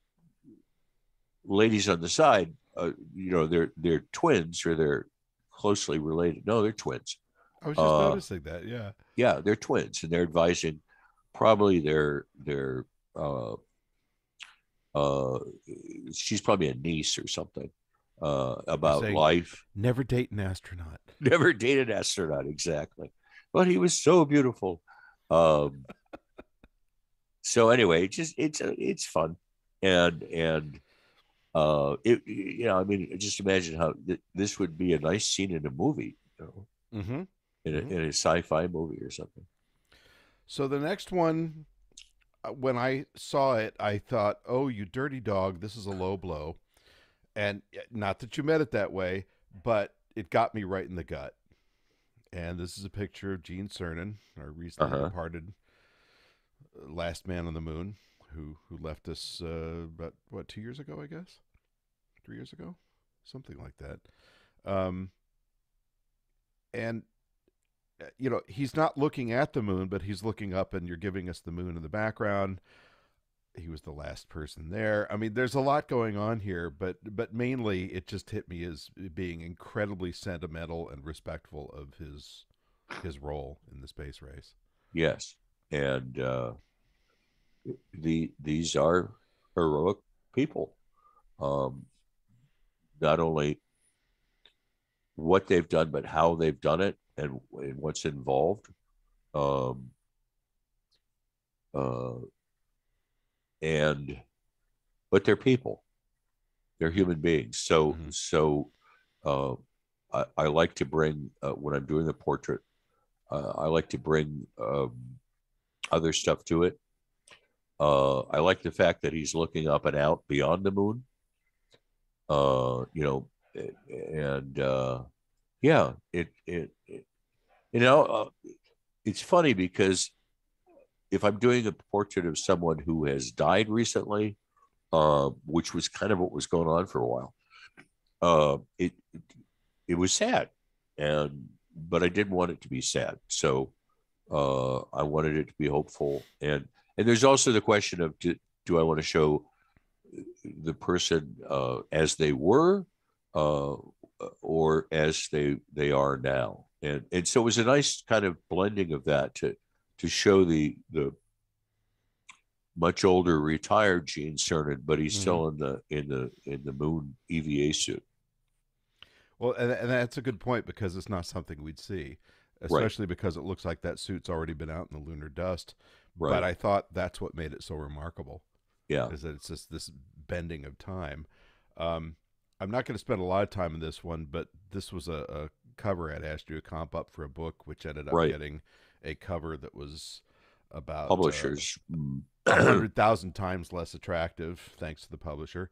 ladies on the side, uh, you know, they're they're twins or they're closely related. No, they're twins I was just uh, noticing that. Yeah. yeah they're twins and they're advising probably their their uh uh she's probably a niece or something uh about saying- life Never date an astronaut. never date an astronaut exactly but he was so beautiful um so anyway just it's it's fun and and uh it you know i mean just imagine how th- this would be a nice scene in a movie you know Mm-hmm. In a, Mhm. in a sci-fi movie or something So the next one, uh, when I saw it, I thought, "Oh, you dirty dog! This is a low blow," and uh, not that you meant it that way, but it got me right in the gut. And this is a picture of Gene Cernan, our recently Uh-huh. departed uh, last man on the moon, who who left us uh, about what two years ago, I guess, three years ago, something like that. Um, and you know he's not looking at the moon but he's looking up and you're giving us the moon in the background he was the last person there. I mean, there's a lot going on here, but but mainly it just hit me as being incredibly sentimental and respectful of his his role in the space race. Yes, and uh, the these are heroic people. Um, not only what they've done, but how they've done it and, and what's involved. Um, uh, and but they're people they're human beings so mm-hmm. so uh, I, I, like to bring uh, when i'm doing a portrait uh, i like to bring um, other stuff to it uh, i like the fact that he's looking up and out beyond the moon uh, you know and uh, yeah it, it, it you know it's funny because if I'm doing a portrait of someone who has died recently, uh, which was kind of what was going on for a while, uh, it it was sad, and but I didn't want it to be sad, so uh, I wanted it to be hopeful, and and there's also the question of do, do I want to show the person uh, as they were uh, or as they they are now, and and so it was a nice kind of blending of that to to show the the much older retired Gene Cernan, but he's mm-hmm. still in the in the in the moon EVA suit. Well, and, and that's a good point because it's not something we'd see, especially right. because it looks like that suit's already been out in the lunar dust. Right. But I thought that's what made it so remarkable. Yeah, is that it's just this bending of time. Um, I'm not going to spend a lot of time on this one, but this was a, a cover I'd asked you to comp up for a book, which ended up right. getting a cover that was about uh, publishers uh, hundred thousand times less attractive, thanks to the publisher.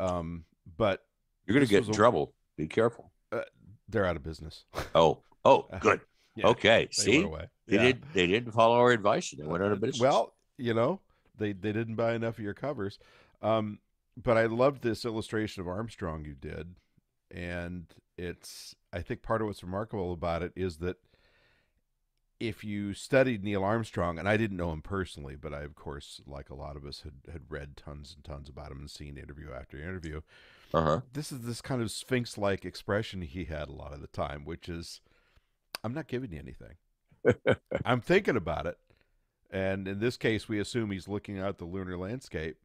Um, but you're going to get in a, trouble. Be careful. Uh, they're out of business. Oh, oh, good. yeah, okay, see, they yeah. did. They didn't follow our advice. They went out of business. Well, you know, they they didn't buy enough of your covers. Um, but I loved this illustration of Armstrong you did, and it's. I think part of what's remarkable about it is that if you studied Neil Armstrong, and I didn't know him personally, but I, of course, like a lot of us, had, had read tons and tons about him and seen interview after interview. Uh-huh. This is this kind of sphinx like expression he had a lot of the time, which is, I'm not giving you anything. I'm thinking about it. And in this case, we assume he's looking out the lunar landscape,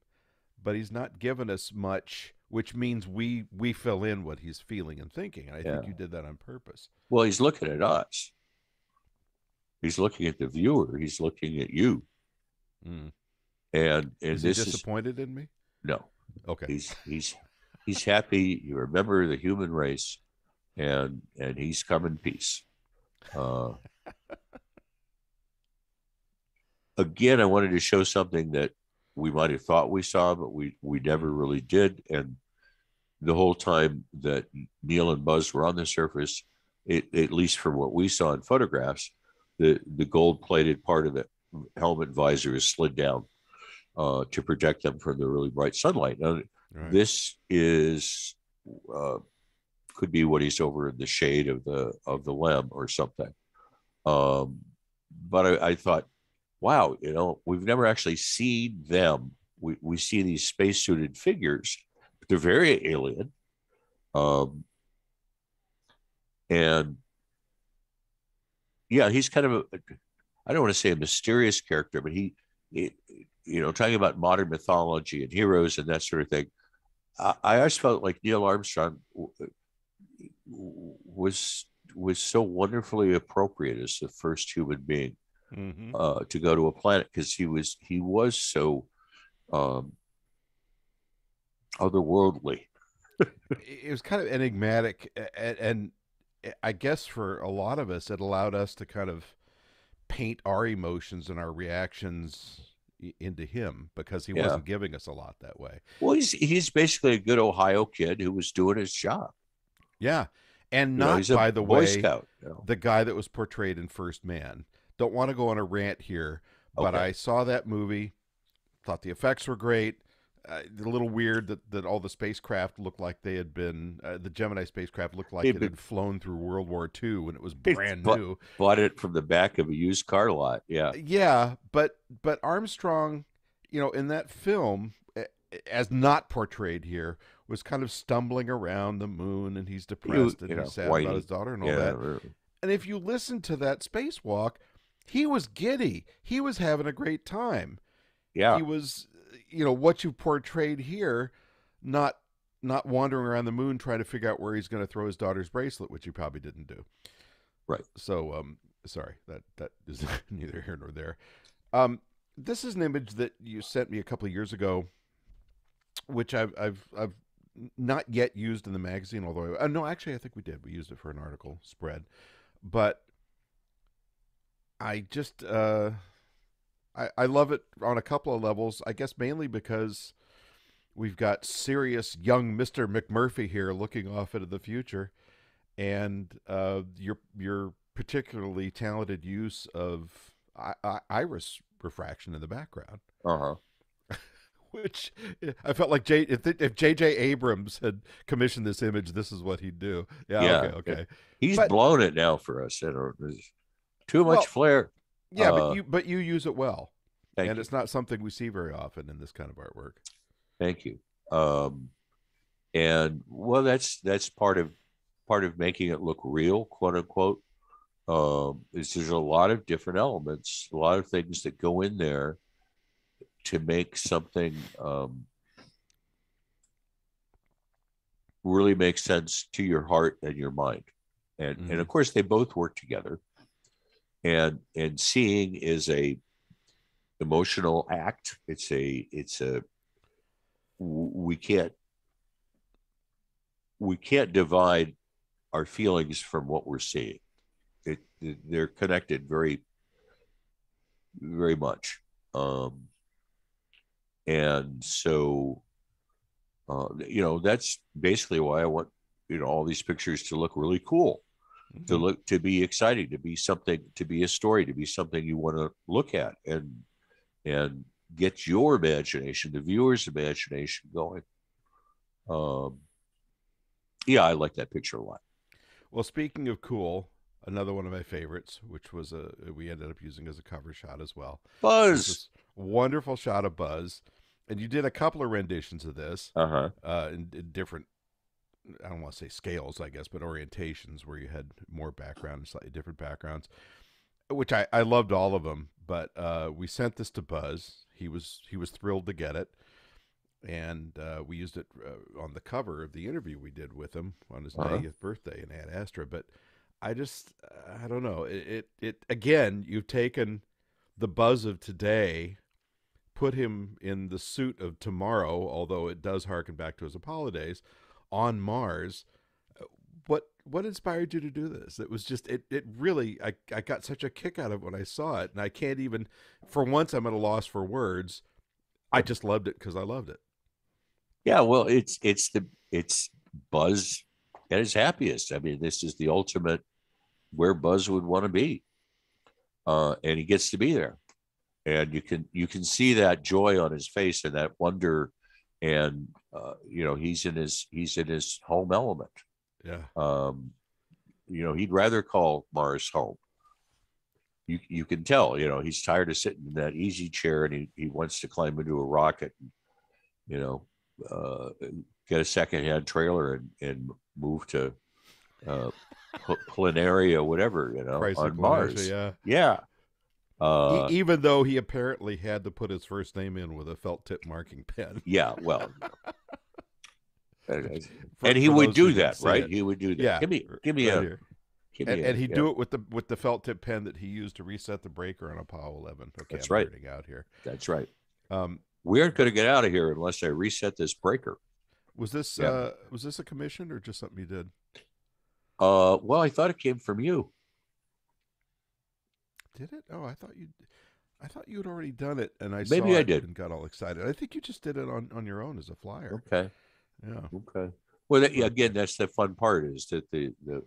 but he's not given us much, which means we we fill in what he's feeling and thinking. And I yeah. think you did that on purpose. Well, he's looking at us. He's looking at the viewer. He's looking at you. Mm. And and is this he disappointed is, in me? No. Okay. He's he's he's happy. You remember the human race, and and he's come in peace. Uh, again, I wanted to show something that we might have thought we saw, but we we never really did. And the whole time that Neil and Buzz were on the surface, it, at least from what we saw in photographs, the the gold plated part of the helmet visor is slid down uh, to protect them from the really bright sunlight. Now, right. this is uh, could be what he's over in the shade of the of the lem or something. Um, but I, I thought, wow, you know, we've never actually seen them. We we see these spacesuited figures, but they're very alien. Um, and yeah, he's kind of a, I don't want to say a mysterious character, but he, he you know, talking about modern mythology and heroes and that sort of thing. I, I always felt like Neil Armstrong was was so wonderfully appropriate as the first human being mm-hmm. uh, to go to a planet because he was he was so um, otherworldly. it was kind of enigmatic, and, and I guess for a lot of us, it allowed us to kind of paint our emotions and our reactions into him because he yeah. wasn't giving us a lot that way. Well, he's he's basically a good Ohio kid who was doing his job. Yeah, and you not know, by the Boy way Scout, you know? the guy that was portrayed in First Man. Don't want to go on a rant here, but okay. I saw that movie, thought the effects were great uh, a little weird that, that all the spacecraft looked like they had been uh, the Gemini spacecraft looked like it, had flown through World War II when it was brand bought, new. Bought it from the back of a used car lot. Yeah, yeah, but but Armstrong, you know, in that film, as not portrayed here, was kind of stumbling around the moon, and he's depressed and you know, he's sad whiny. about his daughter and all yeah, that. really. And if you listen to that spacewalk, he was giddy. He was having a great time. yeah. He was, you know, what you portrayed here, not not wandering around the moon trying to figure out where he's going to throw his daughter's bracelet, which he probably didn't do. Right. So, um, sorry that that is neither here nor there. Um, this is an image that you sent me a couple of years ago, which I've I've I've not yet used in the magazine. Although, uh, no, actually, I think we did. We used it for an article spread, but I just uh, I I love it on a couple of levels. I guess mainly because we've got serious young Mister McMurphy here looking off into the future, and uh, your your particularly talented use of I, I, iris refraction in the background Uh huh. which I felt like J, if if J.J. Abrams had commissioned this image, this is what he'd do. Yeah, Yeah, okay, okay. He's But- blown it now for us. You know, there's too much Well, flair. Yeah, Uh, but you but you use it well, Thank and you. it's not something we see very often in this kind of artwork. Thank you. Um, and well, that's that's part of part of making it look real, quote unquote. Um, is there's a lot of different elements, a lot of things that go in there to make something um, really make sense to your heart and your mind, and and Mhm. of course they both work together. And and seeing is a emotional act. It's a it's a we can't we can't divide our feelings from what we're seeing. It, it- they're connected very very much. Um and so uh you know that's basically why i want you know all these pictures to look really cool to Mhm. look to be exciting to be something to be a story to be something you want to look at and and get your imagination the viewer's imagination going um yeah i like that picture a lot Well, speaking of cool, another one of my favorites, which was a we ended up using as a cover shot as well. buzz wonderful shot of Buzz, and you did a couple of renditions of this uh-huh uh, in, in different. I don't want to say scales, I guess, but orientations where you had more background and slightly different backgrounds, which I, I loved all of them. But uh, we sent this to Buzz. He was he was thrilled to get it, and uh, we used it uh, on the cover of the interview we did with him on his Uh-huh. 90th birthday in Ad Astra. But I just I don't know it, it it again. You've taken the Buzz of today, put him in the suit of tomorrow, although it does harken back to his Apollo days on Mars. Uh, What what inspired you to do this? It was just it it really I, I got such a kick out of it when I saw it, and I can't even for once I'm at a loss for words. I just loved it because I loved it. yeah well it's it's the it's buzz at his happiest i mean this is the ultimate where buzz would want to be uh and he gets to be there and you can you can see that joy on his face and that wonder and uh you know he's in his he's in his home element. Yeah, um you know he'd rather call mars home. You you can tell you know he's tired of sitting in that easy chair and he, he wants to climb into a rocket and you know uh get a secondhand trailer and and move to uh Planitia whatever you know Christ on mars. yeah. yeah uh even though he apparently had to put his first name in with a felt tip marking pen, yeah well For- and he for would do that right it. he would do that Yeah, give me give me right a here. give me and, a- and he'd yeah, do it with the with the felt tip pen that he used to reset the breaker on Apollo 11. Okay, That's I'm right. out here. that's right Um, we aren't going to get out of here unless I reset this breaker. was this Yeah. uh, was this a commission or just something you did? Uh, well, I thought it came from you. Did it? Oh, I thought you. I thought you had already done it, and I Maybe saw I did. and got all excited. I think you just did it on on your own as a flyer. Okay, Yeah. okay. Well, that, yeah, again, that's the fun part is that the the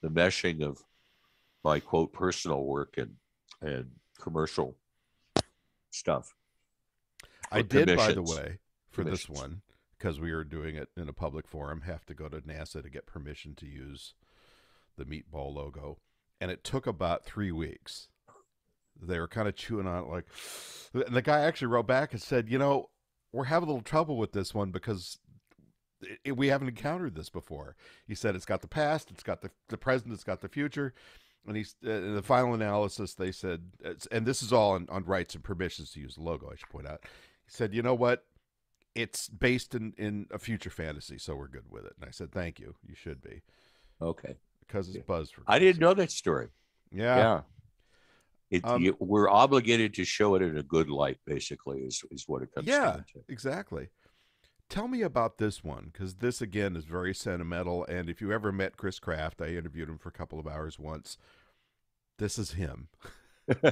the meshing of my quote personal work and and commercial stuff. I did, by the way, for this one because we were doing it in a public forum. Have to go to NASA to get permission to use the meatball logo, and it took about three weeks. They were kind of chewing on it, like. And the guy actually wrote back and said, "You know, we're having a little trouble with this one because it, it, we haven't encountered this before." He said, "It's got the past, it's got the the present, it's got the future." And he's uh, in the final analysis. They said, and this is all on, on rights and permissions to use the logo. I should point out. He said, "You know what? It's based in in a future fantasy, so we're good with it." And I said, "Thank you. You should be." Okay. Because it's Yeah. I didn't know that story. Yeah. Yeah. It, Um, you, we're obligated to show it in a good light, basically, is, is what it comes Yeah. down to. Yeah, exactly. Tell me about this one because this again is very sentimental. And if you ever met Chris Kraft, I interviewed him for a couple of hours once. This is him.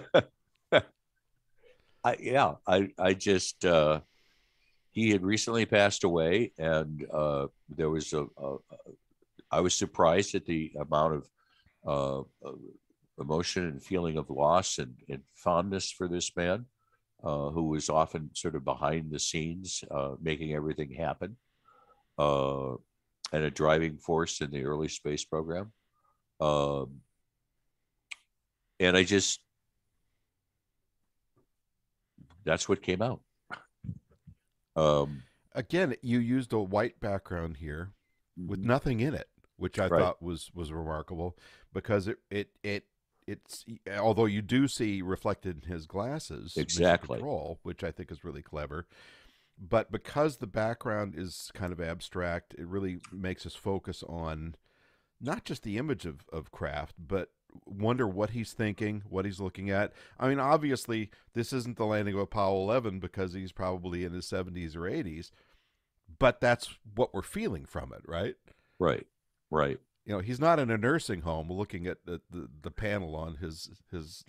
I, yeah, I, I just, uh, he had recently passed away, and uh, there was a, a, a, I was surprised at the amount of uh, uh, emotion and feeling of loss and, and fondness for this man, uh, who was often sort of behind the scenes, uh, making everything happen, uh, and a driving force in the early space program. Um, and I just, that's what came out. Um, Again, you used a white background here with mhm. nothing in it, which I Right. thought was was remarkable because it it it it's although you do see reflected in his glasses Exactly. control, which I think is really clever. But because the background is kind of abstract, it really makes us focus on not just the image of, of Kraft, but wonder what he's thinking, what he's looking at. I mean, obviously, this isn't the landing of Apollo 11 because he's probably in his 70s or 80s, but that's what we're feeling from it, right? right, right. You know, he's not in a nursing home looking at the, the, the panel on his his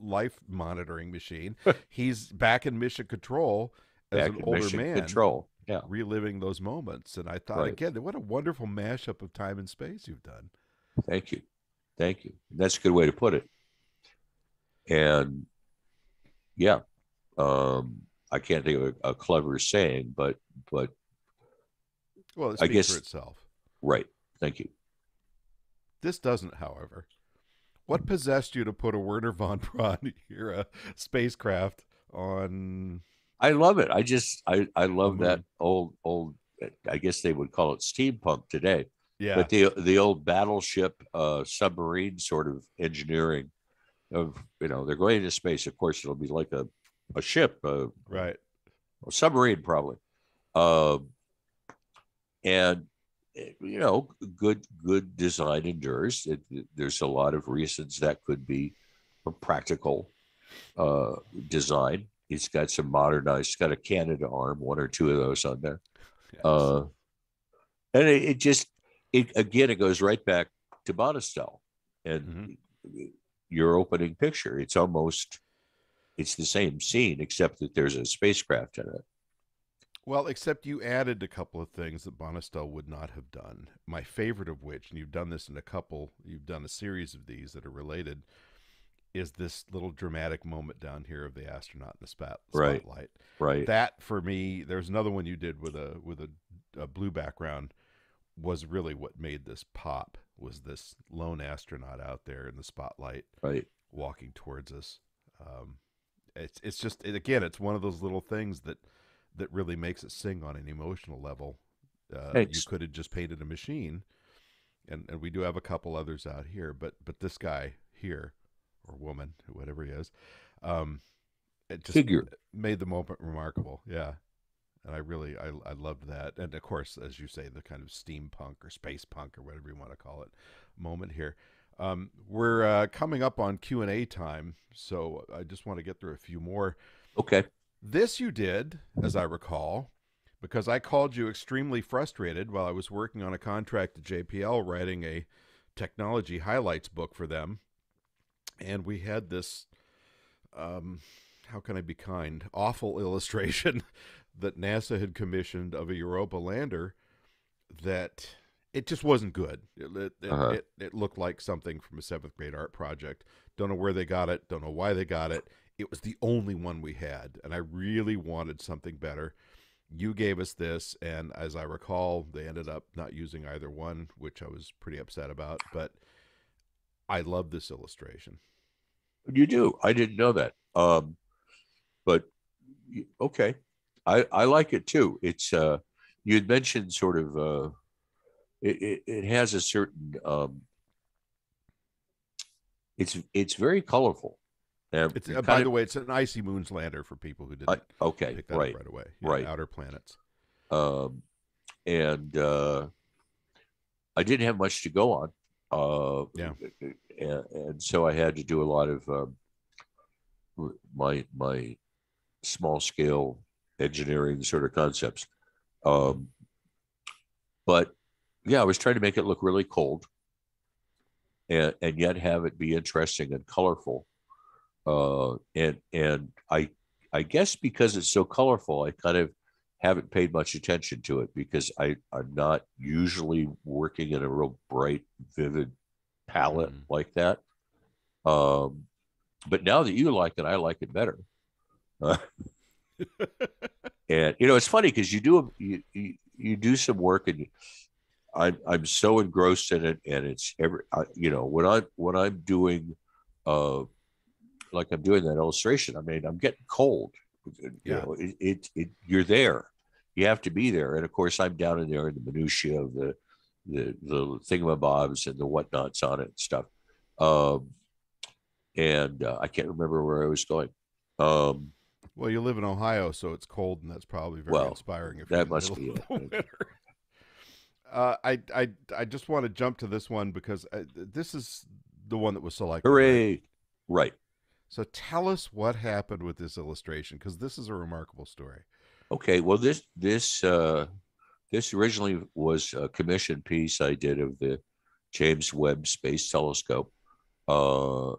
life monitoring machine. he's back in mission control as Back an older mission man, control. Yeah. reliving those moments. And I thought, Right. again, what a wonderful mashup of time and space you've done. Thank you. Thank you. That's a good way to put it. And yeah, um, I can't think of a, a clever saying, but but Well, it I guess- for itself. right. Thank you. This doesn't, however. What possessed you to put a Wernher von Braun era spacecraft on? I love it. I just I I love that old old. I guess they would call it steampunk today, Yeah, but the the old battleship uh, submarine sort of engineering of you know they're going into space. Of course, it'll be like a a ship, a, right. a submarine probably, um, and you know, good good design endures. It, it- there's a lot of reasons that could be a practical uh, design. It's got some modernized. It's got a Canada arm, one or two of those on there. Yes. Uh, and it, it just it again it goes right back to Bonestell and your opening picture. It's almost it's the same scene except that there's a spacecraft in it. Well, except you added a couple of things that Bonestell would not have done. My favorite of which, and you've done this in a couple, you've done a series of these that are related, is this little dramatic moment down here of the astronaut in the spot, Right. Right. That for me, there's another one you did with a with a, a blue background, was really what made this pop. Was this lone astronaut out there in the spotlight? right. walking towards us. Um, it's it's just it, again, it's one of those little things that that really makes it sing on an emotional level. Uh, you could have just painted a machine, and and we do have a couple others out here, but but this guy here or woman, whatever he is, um, it just Figure. made the moment remarkable. Yeah. And I really, I, I loved that. And of course, as you say, the kind of steampunk or space punk or whatever you want to call it moment here. Um, we're uh, coming up on Q and A time, so I just want to get through a few more. Okay. This you did, as I recall, because I called you extremely frustrated while I was working on a contract at JPL writing a technology highlights book for them, and we had this. Um, how can I be kind? Awful illustration that NASA had commissioned of a Europa lander that it just wasn't good. It, it, Uh-huh. it, it looked like something from a seventh grade art project. Don't know where they got it. Don't know why they got it. It was the only one we had, and I really wanted something better. You gave us this, and as I recall, they ended up not using either one, which I was pretty upset about. But I love this illustration. You do. I didn't know that. Um, but okay, I I like it too. It's uh, you had mentioned sort of uh, it it, it has a certain um, it's it's very colorful. It's, uh, by of, the way, it's an icy moon's lander for people who didn't. Uh, okay, pick that right, right away. Yeah, right, outer planets. Um, and uh, I didn't have much to go on. Uh, yeah, and, and so I had to do a lot of um, my my small scale engineering sort of concepts. Um, but yeah, I was trying to make it look really cold and, and yet have it be interesting and colorful. Uh, and and I I guess because it's so colorful, I kind of haven't paid much attention to it because I I'm not usually working in a real bright, vivid palette mm. like that. Um, but now that you like it, I like it better. Uh, and you know, it's funny because you do you, you, you do some work and I'm I'm so engrossed in it, and it's every I, you know when I when I'm doing, uh, like I'm doing that illustration. I mean, I'm getting cold. You yeah. know, it, it, it you're there. You have to be there, and of course, I'm down in there in the minutia of the the the thingamabobs and the whatnots on it and stuff. Um, and uh, I can't remember where I was going. Um, well, you live in Ohio, so it's cold, and that's probably very well, inspiring. If that must be it. Uh, I I I just want to jump to this one because I, uh, this is the one that was selected. Hooray! Right? right. So tell us what happened with this illustration because this is a remarkable story. Okay, well this this uh, this originally was a commission piece I did of the James Webb Space Telescope, uh,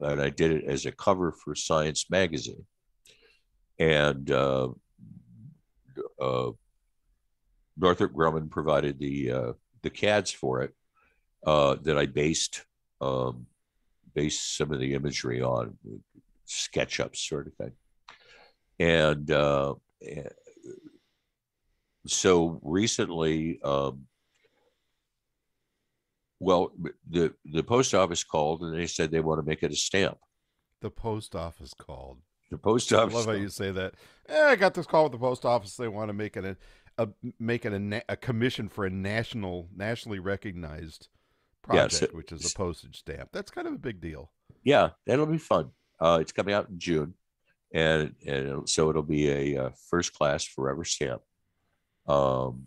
and I did it as a cover for Science Magazine, and uh, uh, Northrop Grumman provided the uh, the CADs for it uh, that I based um, based some of the imagery on SketchUp sort of thing, and uh, so recently, um, well, the the post office called and they said they want to make it a stamp. The post office called. The post office. I love how you say that. Eh, I got this call with the post office. They want to make it a a, making a, na- a commission for a national, nationally recognized project, yeah, so, which is a postage stamp. That's kind of a big deal. Yeah, that'll be fun. Uh, it's coming out in June, and and so it'll be a, a uh, first class forever stamp. Um,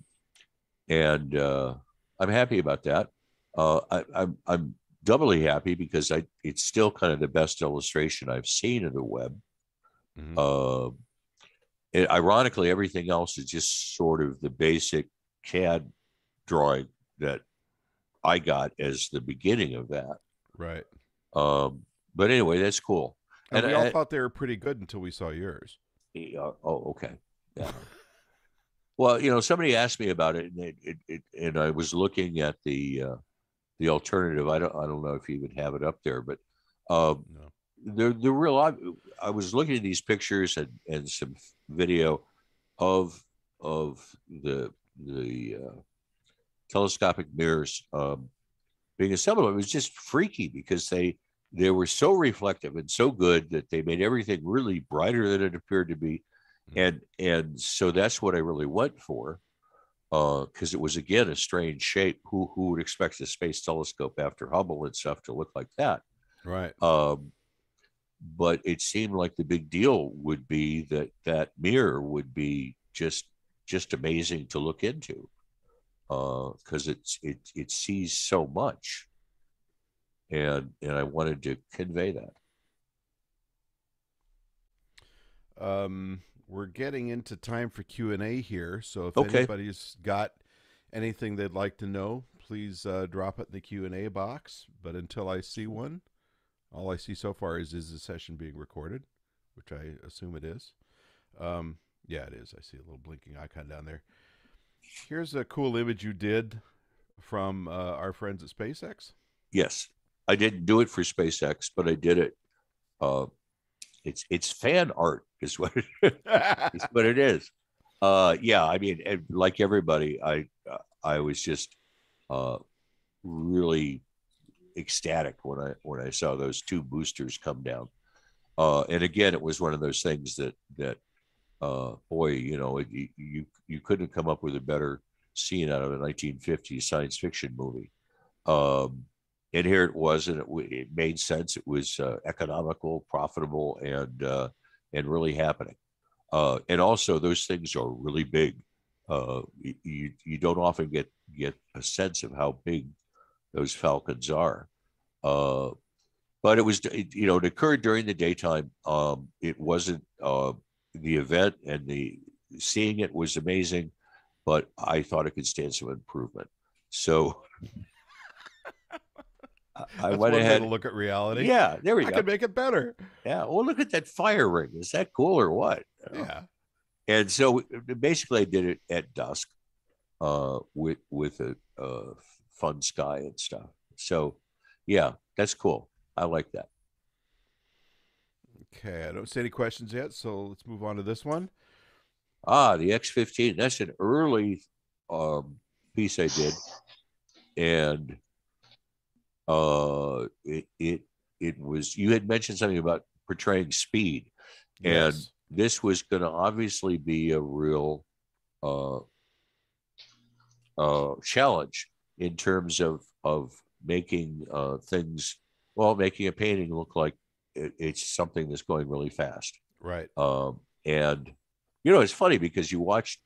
and uh, I'm happy about that. Uh, I, I'm I'm doubly happy because I it's still kind of the best illustration I've seen of the Webb. Mm-hmm. Uh, it, ironically, everything else is just sort of the basic CAD drawing that I got as the beginning of that. Right. Um, but anyway, that's cool. And, and we all I, thought they were pretty good until we saw yours. Uh, oh, okay. Yeah. well, you know, somebody asked me about it, and it, it, it, and I was looking at the uh, the alternative. I don't I don't know if you even have it up there, but um, no the the real I, I was looking at these pictures and and some video of of the the uh, telescopic mirrors um, being assembled. It was just freaky because they they were so reflective and so good that they made everything really brighter than it appeared to be, mm-hmm. and and so that's what I really went for because uh, it was again a strange shape. Who who would expect a space telescope after Hubble and stuff to look like that? Right. Um, but it seemed like the big deal would be that that mirror would be just just amazing to look into because uh, it's it it sees so much and and I wanted to convey that um we're getting into time for Q&A here so if okay. anybody's got anything they'd like to know please uh, drop it in the Q&A box but until I see one all I see so far is is the session being recorded, which I assume it is. Um, yeah, it is. I see a little blinking icon down there. Here's a cool image you did from uh, our friends at SpaceX. Yes, I didn't do it for SpaceX, but I did it. Uh, it's it's fan art, is what it is. what it is. Uh, yeah, I mean, like everybody, I I was just uh, really ecstatic when I when I saw those two boosters come down. Uh, and again, it was one of those things that that uh, boy, you know, it, you you couldn't come up with a better scene out of a 1950s science fiction movie. Um, and here it was, and it, it made sense. It was uh, economical, profitable, and uh, and really happening. Uh, and also, those things are really big. Uh, you you don't often get get a sense of how big those falcons are. Uh, but it was, you know, it occurred during the daytime. Um, it wasn't the event, and the seeing it was amazing, but I thought it could stand some improvement. So I went ahead to look at reality. Yeah, there we I go. I could make it better. Yeah. Well, look at that fire ring. Is that cool or what? Yeah. And so basically, I did it at dusk, uh, with with a, a fun sky and stuff. So, yeah, that's cool. I like that. Okay, I don't see any questions yet, so let's move on to this one. Ah, the X15. That's an early um, piece I did, and uh, it it it was. You had mentioned something about portraying speed, yes. and this was going to obviously be a real uh, uh, challenge in terms of of making uh, things well, making a painting look like it, it's something that's going really fast. Right. Um, and you know, it's funny because you watch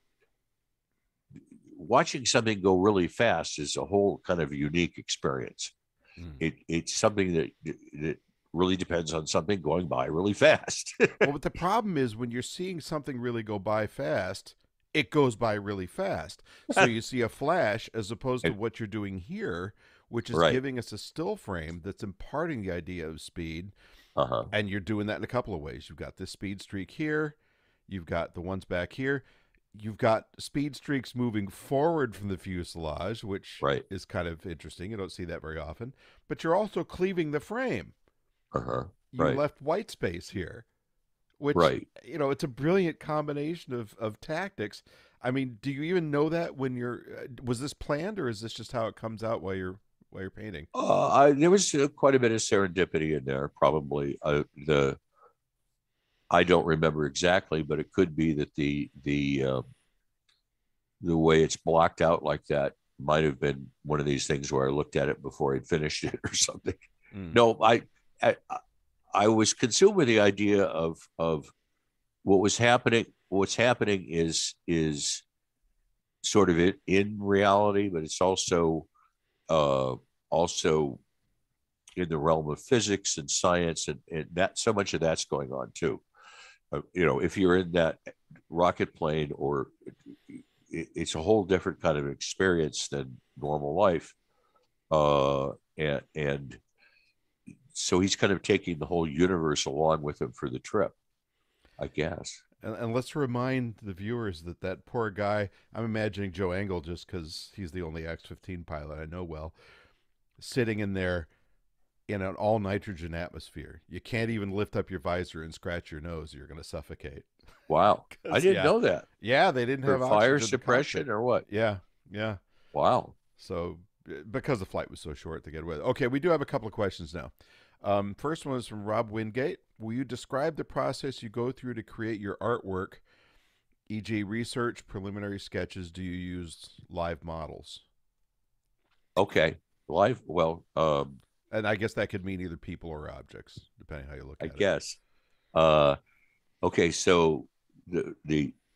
watching something go really fast is a whole kind of unique experience. Mm. It it's something that that really depends on something going by really fast. well, but the problem is when you're seeing something really go by fast, it goes by really fast. So you see a flash as opposed to what you're doing here, which is right. giving us a still frame that's imparting the idea of speed. Uh-huh. And you're doing that in a couple of ways. You've got this speed streak here, you've got the ones back here. You've got speed streaks moving forward from the fuselage, which right. is kind of interesting. You don't see that very often. But you're also cleaving the frame. Uh-huh. You right. left white space here, which right. you know it's a brilliant combination of of tactics. I mean, do you even know that when you're? Uh, was this planned, or is this just how it comes out while you're while you're painting? Uh, I, there was uh, quite a bit of serendipity in there. Probably uh, the I don't remember exactly, but it could be that the the uh, the way it's blocked out like that might have been one of these things where I looked at it before I'd finished it or something. Mm. No, I, I I was consumed with the idea of of what was happening. What's happening is is sort of it in reality, but it's also uh, also in the realm of physics and science, and, and that so much of that's going on too. Uh, you know, if you're in that rocket plane, or it, it's a whole different kind of experience than normal life, uh, and and so he's kind of taking the whole universe along with him for the trip, I guess. And, and, let's remind the viewers that that poor guy, I'm imagining Joe Engle just because he's the only X 15 pilot I know well, sitting in there in an all nitrogen atmosphere. You can't even lift up your visor and scratch your nose, you're going to suffocate. Wow. I didn't yeah. know that. Yeah, they didn't For have fire suppression or what? Yeah, yeah. Wow. So, because the flight was so short to get away. Okay, we do have a couple of questions now. Um, first one is from Rob Wingate. Will you describe the process you go through to create your artwork, e.g., research, preliminary sketches? Do you use live models? Okay, live. Well, um, and I guess that could mean either people or objects, depending how you look I at it. I guess. Uh, okay, so the the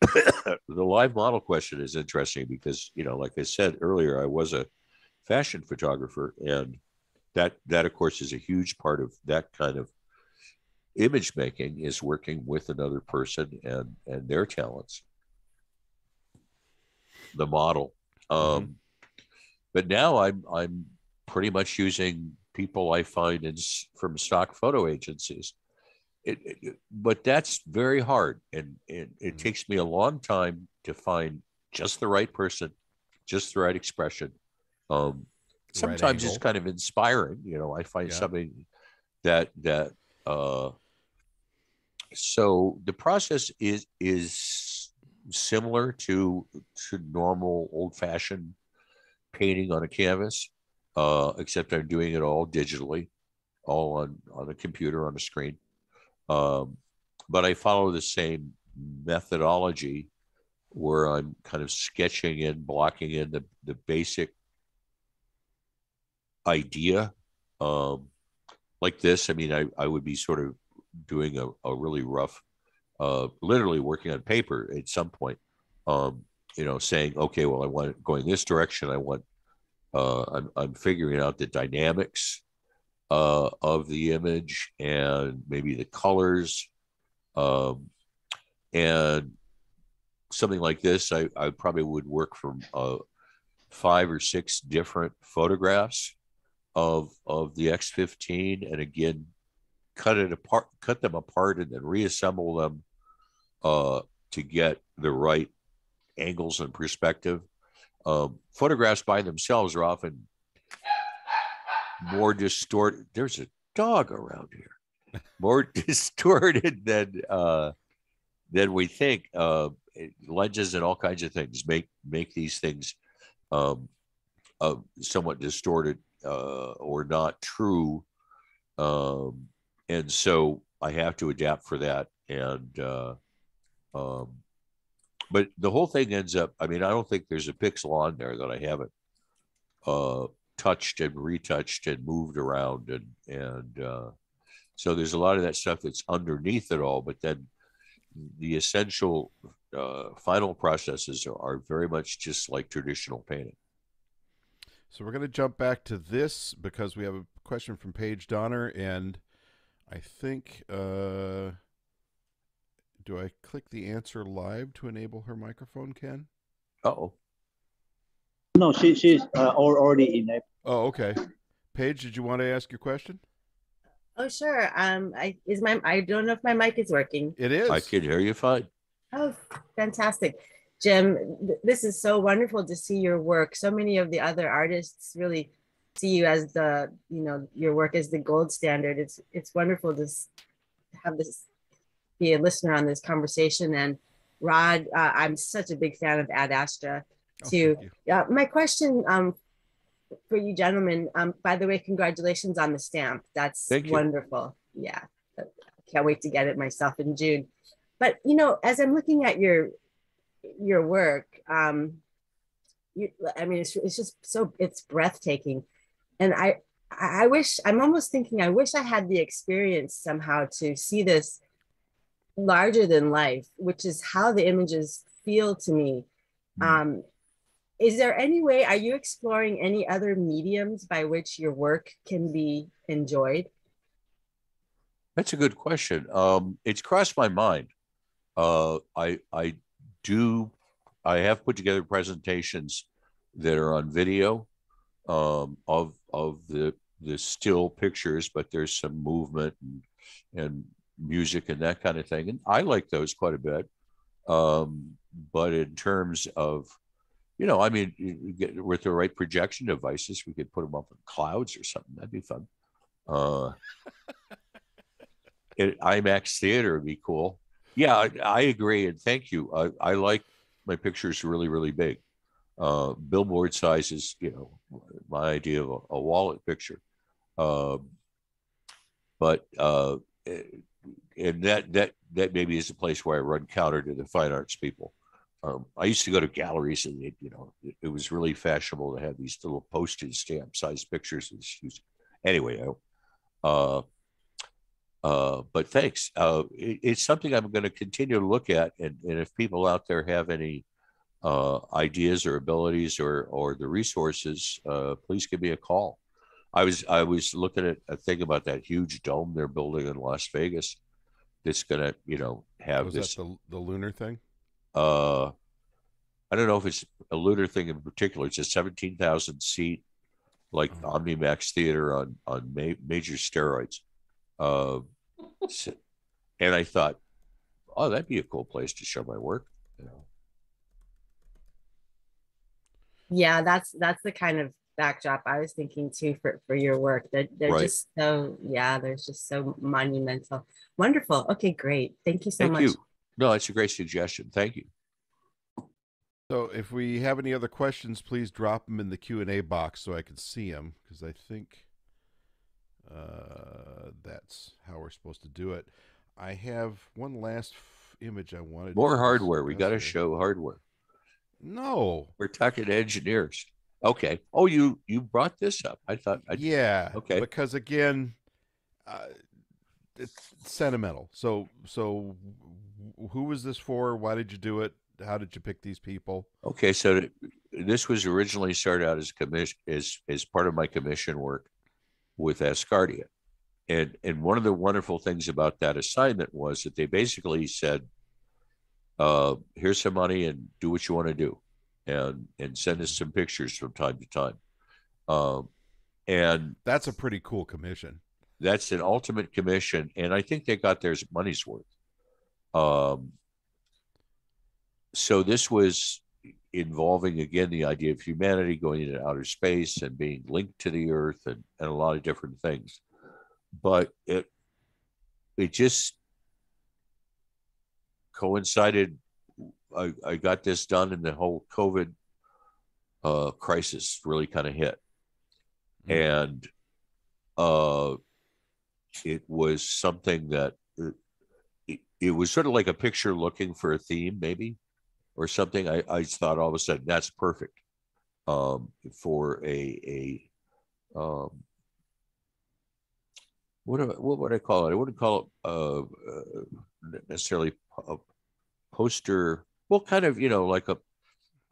the live model question is interesting because you know, like I said earlier, I was a fashion photographer and that that of course is a huge part of that kind of image making is working with another person and and their talents the model mm-hmm. um but now i'm i'm pretty much using people i find in from stock photo agencies it, it, but that's very hard and, and it mm-hmm. takes me a long time to find just the right person just the right expression um sometimes it's kind of inspiring you know i find yeah. something that that uh so the process is is similar to to normal old fashioned painting on a canvas uh, except I'm doing it all digitally, all on on a computer on a screen. Um, but I follow the same methodology where I'm kind of sketching in, blocking in the the basic idea. Um, like this, I mean, I, I would be sort of doing a, a really rough, uh, literally working on paper at some point. Um, you know, saying, okay, well, I want going this direction. I want, uh, I'm, I'm figuring out the dynamics uh, of the image and maybe the colors. Um, and something like this, I, I probably would work from uh, five or six different photographs of of the X15, and again, cut it apart, cut them apart, and then reassemble them uh, to get the right angles and perspective. Um, photographs by themselves are often more distorted. There's a dog around here, more distorted than uh, than we think. Uh, lenses and all kinds of things make make these things um, uh, somewhat distorted uh, or not true, um, and so I have to adapt for that. And uh, um, but the whole thing ends up. I mean, I don't think there's a pixel on there that I haven't uh, touched and retouched and moved around, and and uh, so there's a lot of that stuff that's underneath it all. But then the essential uh, final processes are, are very much just like traditional painting. So we're going to jump back to this because we have a question from Paige Donner, and I think, uh, do I click the answer live to enable her microphone, Ken? Oh, No, she she's uh, already in there. Oh, okay. Paige, did you want to ask your question? Oh, sure. Um, I is my I don't know if my mic is working. It is. I can hear you fine. Oh, fantastic. Jim, th- this is so wonderful to see your work. So many of the other artists really see you as the, you know, your work as the gold standard. It's it's wonderful to have this be a listener on this conversation. And Rod, uh, I'm such a big fan of Ad Astra. Oh, to. Yeah, my question um, for you gentlemen, um, by the way, congratulations on the stamp. That's Thank you. wonderful. Yeah, can't wait to get it myself in June. But you know, as I'm looking at your your work, um, you, I mean, it's, it's just so it's breathtaking, and I I wish I'm almost thinking I wish I had the experience somehow to see this larger than life, which is how the images feel to me. Mm. Um, is there any way, are you exploring any other mediums by which your work can be enjoyed? That's a good question. Um, it's crossed my mind. Uh, I I do. I have put together presentations that are on video um, of of the the still pictures, but there's some movement and and music and that kind of thing, and I like those quite a bit. Um, but in terms of you know, I mean, get, with the right projection devices, we could put them up in clouds or something. That'd be fun. Uh, it, IMAX theater would be cool. Yeah, I, I agree, and thank you. I, I like my pictures really, really big. Uh, billboard size is, you know, my idea of a, a wallet picture. Um, but uh, eh, and that that that maybe is a place where I run counter to the fine arts people. Um, I used to go to galleries, and it, you know, it, it was really fashionable to have these little postage stamp sized pictures. Anyway, I, uh, but thanks. Uh, it, it's something I'm going to continue to look at, and, and if people out there have any uh, ideas or abilities or or the resources, uh, please give me a call. I was I was looking at a thing about that huge dome they're building in Las Vegas. That's going to you know have Was this. that the the lunar thing? Uh, I don't know if it's a lunar thing in particular. It's a seventeen thousand seat, like Oh. OmniMax theater on on ma- major steroids. Uh, s- and I thought, oh, that'd be a cool place to show my work. You know, Yeah, that's that's the kind of backdrop I was thinking too for for your work. They're they're Right. just so yeah, they're just so monumental. Wonderful. Okay, great. Thank you so thank much. you. No, it's a great suggestion. Thank you. So if we have any other questions, please drop them in the Q and A box so I can see them because I think uh, that's how we're supposed to do it. I have one last f- image I wanted. More hardware. We got to show hardware. No. We're talking engineers. Okay. Oh, you you brought this up. I thought. I, yeah. okay. Because again, uh, it's sentimental. So so who was this for? Why did you do it? How did you pick these people? Okay, so th- this was originally started out as commission as as part of my commission work with Asgardia, and and one of the wonderful things about that assignment was that they basically said, uh, "Here's some money and do what you want to do, and and send us some pictures from time to time," um, and That's a pretty cool commission. that's an ultimate commission, and I think they got their money's worth. Um, so this was involving again the idea of humanity going into outer space and being linked to the Earth and, and a lot of different things, but it it just coincided. I, I got this done, and the whole COVID uh, crisis really kind of hit, Mm. and uh, it was something that uh, it, it was sort of like a picture looking for a theme, maybe, or something. I, I thought all of a sudden that's perfect um, for a a um, what I- what would I call it? I wouldn't call it uh, uh, necessarily a poster. Well, kind of, you know, like a.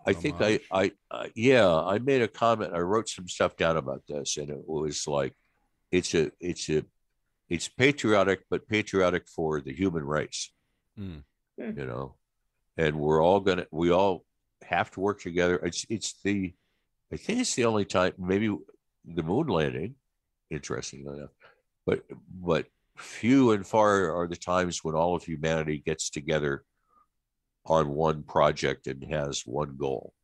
I think I, Homage. I, uh, yeah, I made a comment. I wrote some stuff down about this, and it was like, it's a, it's a, it's patriotic, but patriotic for the human race, Mm. you know, and we're all gonna, we all have to work together. It's, it's the, I think it's the only time, maybe the moon landing, interestingly enough, but, but few and far are the times when all of humanity gets together on one project and has one goal.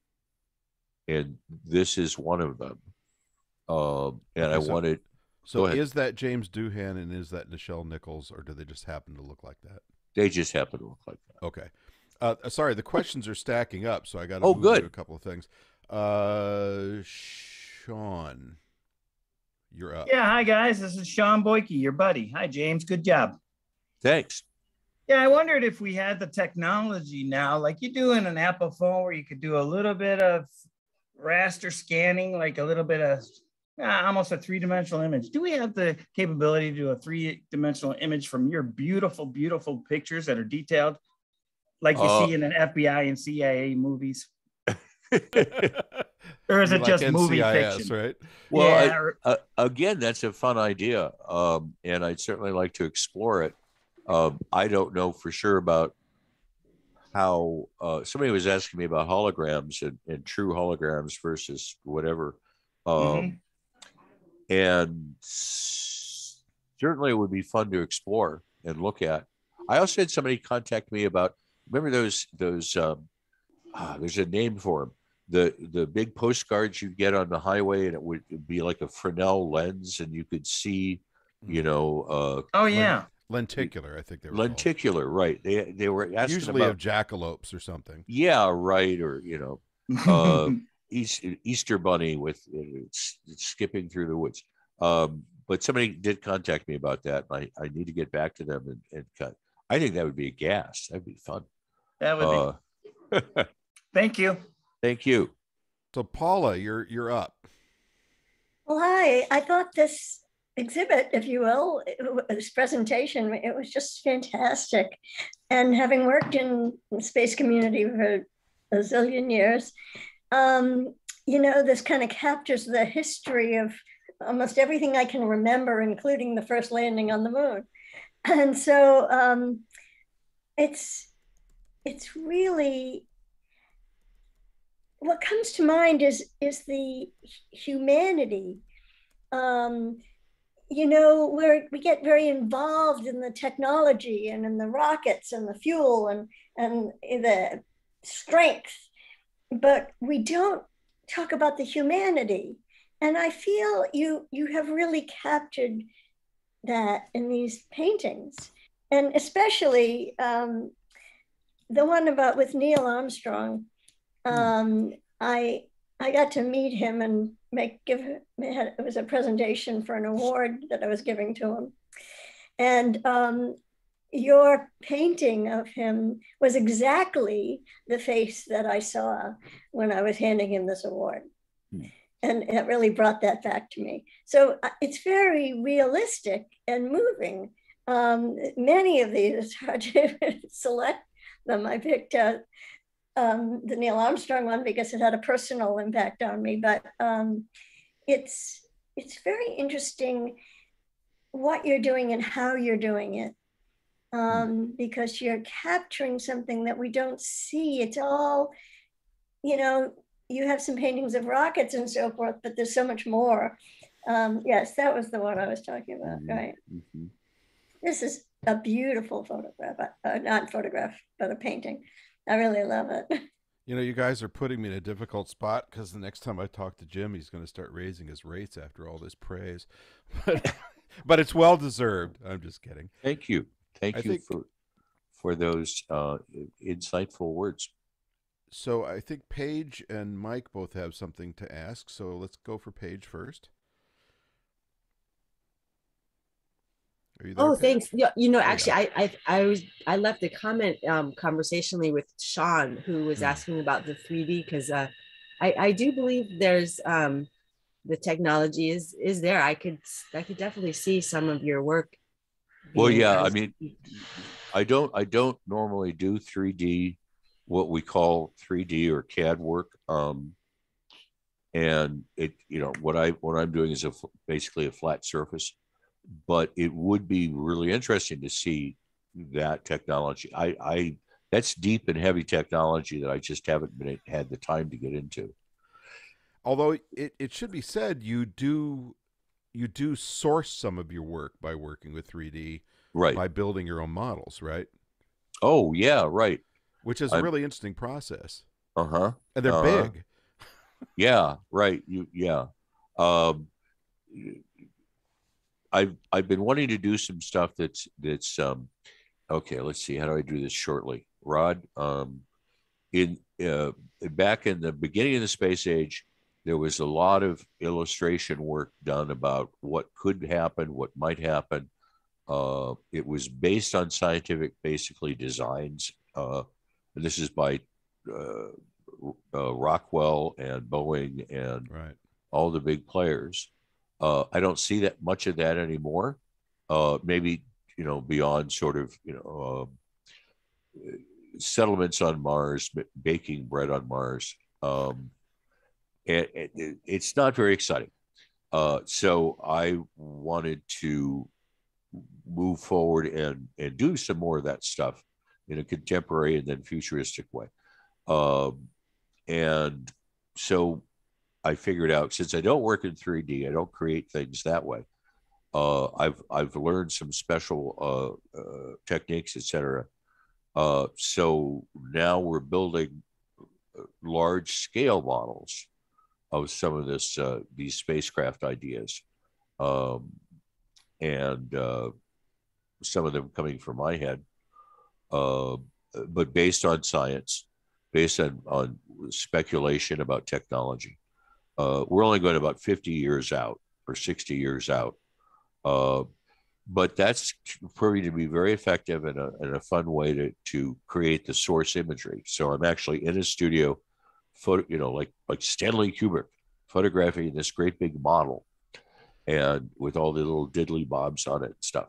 And this is one of them. Um, and I so- wanted, So is that James Doohan and is that Nichelle Nichols, or do they just happen to look like that? they just happen to look like that. Okay. Uh, uh, sorry, the questions are stacking up, so I got to Oh, move good. to a couple of things. Uh, Sean, you're up. Yeah, hi guys. This is Sean Boyke, your buddy. Hi, James. Good job. Thanks. Yeah, I wondered if we had the technology now, like you do in an Apple phone, where you could do a little bit of raster scanning, like a little bit of ah, almost a three dimensional image. Do we have the capability to do a three dimensional image from your beautiful, beautiful pictures that are detailed, like you Uh, see in an FBI and CIA movies? Or is it like just movie fiction? right? Well, I- yeah, or- uh, again, that's a fun idea, um, and I'd certainly like to explore it. Um, I don't know for sure about how uh, somebody was asking me about holograms and, and true holograms versus whatever, um, Mhm. and certainly it would be fun to explore and look at. I also had somebody contact me about remember those those um, ah, there's a name for them the the big postcards you get on the highway and it would be like a Fresnel lens and you could see you know uh oh yeah. Lenticular, I think they were called. lenticular right. They they were asking Usually about of jackalopes or something. yeah right or you know uh, East, Easter bunny with it's, it's skipping through the woods. Um but somebody did contact me about that and I, I need to get back to them and, and cut. I think that would be a gas. That'd be fun that would be. uh, Thank you. thank you So Paula, you're you're up. Well, hi. I thought this exhibit, if you will, this presentation, it was just fantastic. And having worked in space community for a zillion years, um, you know, this kind of captures the history of almost everything I can remember, including the first landing on the moon. And so um, it's it's really what comes to mind is is the humanity. Um you know where we get very involved in the technology and in the rockets and the fuel and and the strength but we don't talk about the humanity. And i feel you you have really captured that in these paintings. And especially um, the one about with neil armstrong Um, I I got to meet him and make give it was a presentation for an award that I was giving to him, and um, your painting of him was exactly the face that I saw when I was handing him this award. Hmm. And it really brought that back to me. So uh, it's very realistic and moving. Um, many of these, it's hard to select them. I picked uh, um, the Neil Armstrong one because it had a personal impact on me, but um, it's it's very interesting what you're doing and how you're doing it um, because you're capturing something that we don't see. It's all, you know, you have some paintings of rockets and so forth, but there's so much more. Um, yes, that was the one I was talking about, mm-hmm. right? Mm-hmm. This is a beautiful photograph, uh, uh, not photograph, but a painting. I really love it. You know, you guys are putting me in a difficult spot because the next time I talk to Jim, he's going to start raising his rates after all this praise. But, but it's well deserved. I'm just kidding. Thank you. Thank I you think, for for those uh, insightful words. So I think Paige and Mike both have something to ask. So let's go for Paige first. Oh, thanks. Yeah, you know, actually, I, I I was I left a comment um, conversationally with Sean, who was hmm. asking about the 3D because uh, I I do believe there's um, the technology is is there. I could I could definitely see some of your work well, yeah, I mean, I don't I don't normally do 3D, what we call 3D or CAD work. Um, and it, you know, what I what I'm doing is a basically a flat surface, but it would be really interesting to see that technology. I, I that's deep and heavy technology that I just haven't been had the time to get into. Although it, it should be said, you do you do source some of your work by working with 3D, right? By building your own models, right? Oh yeah, right. Which is a I'm, really interesting process. Uh huh. And they're uh-huh. big. yeah, right. You yeah. Um, I've I've been wanting to do some stuff that's that's um, okay. Let's see. How do I do this shortly, Rod? Um, in uh, back in the beginning of the space age, there was a lot of illustration work done about what could happen, what might happen. Uh, it was based on scientific, basically, designs. Uh, and this is by uh, uh Rockwell and Boeing and right. all the big players. Uh, I don't see that much of that anymore. Uh, maybe you know beyond sort of you know settlements on Mars, baking bread on Mars. Um, and it, it's not very exciting. Uh, so I wanted to move forward and and do some more of that stuff in a contemporary and then futuristic way. Um, and so I figured out since I don't work in 3D, I don't create things that way. Uh, I've I've learned some special uh, uh, techniques, etc. Uh, so now we're building uh, large scale models of some of this uh, these spacecraft ideas, um, and some of them coming from my head, uh, but based on science, based on on speculation about technology. Uh, we're only going about 50 years out or 60 years out. Uh, but that's proving to be very effective and a, and a fun way to, to create the source imagery. So I'm actually in a studio photo, you know, like like Stanley Kubrick photographing this great big model, and with all the little diddly bobs on it and stuff.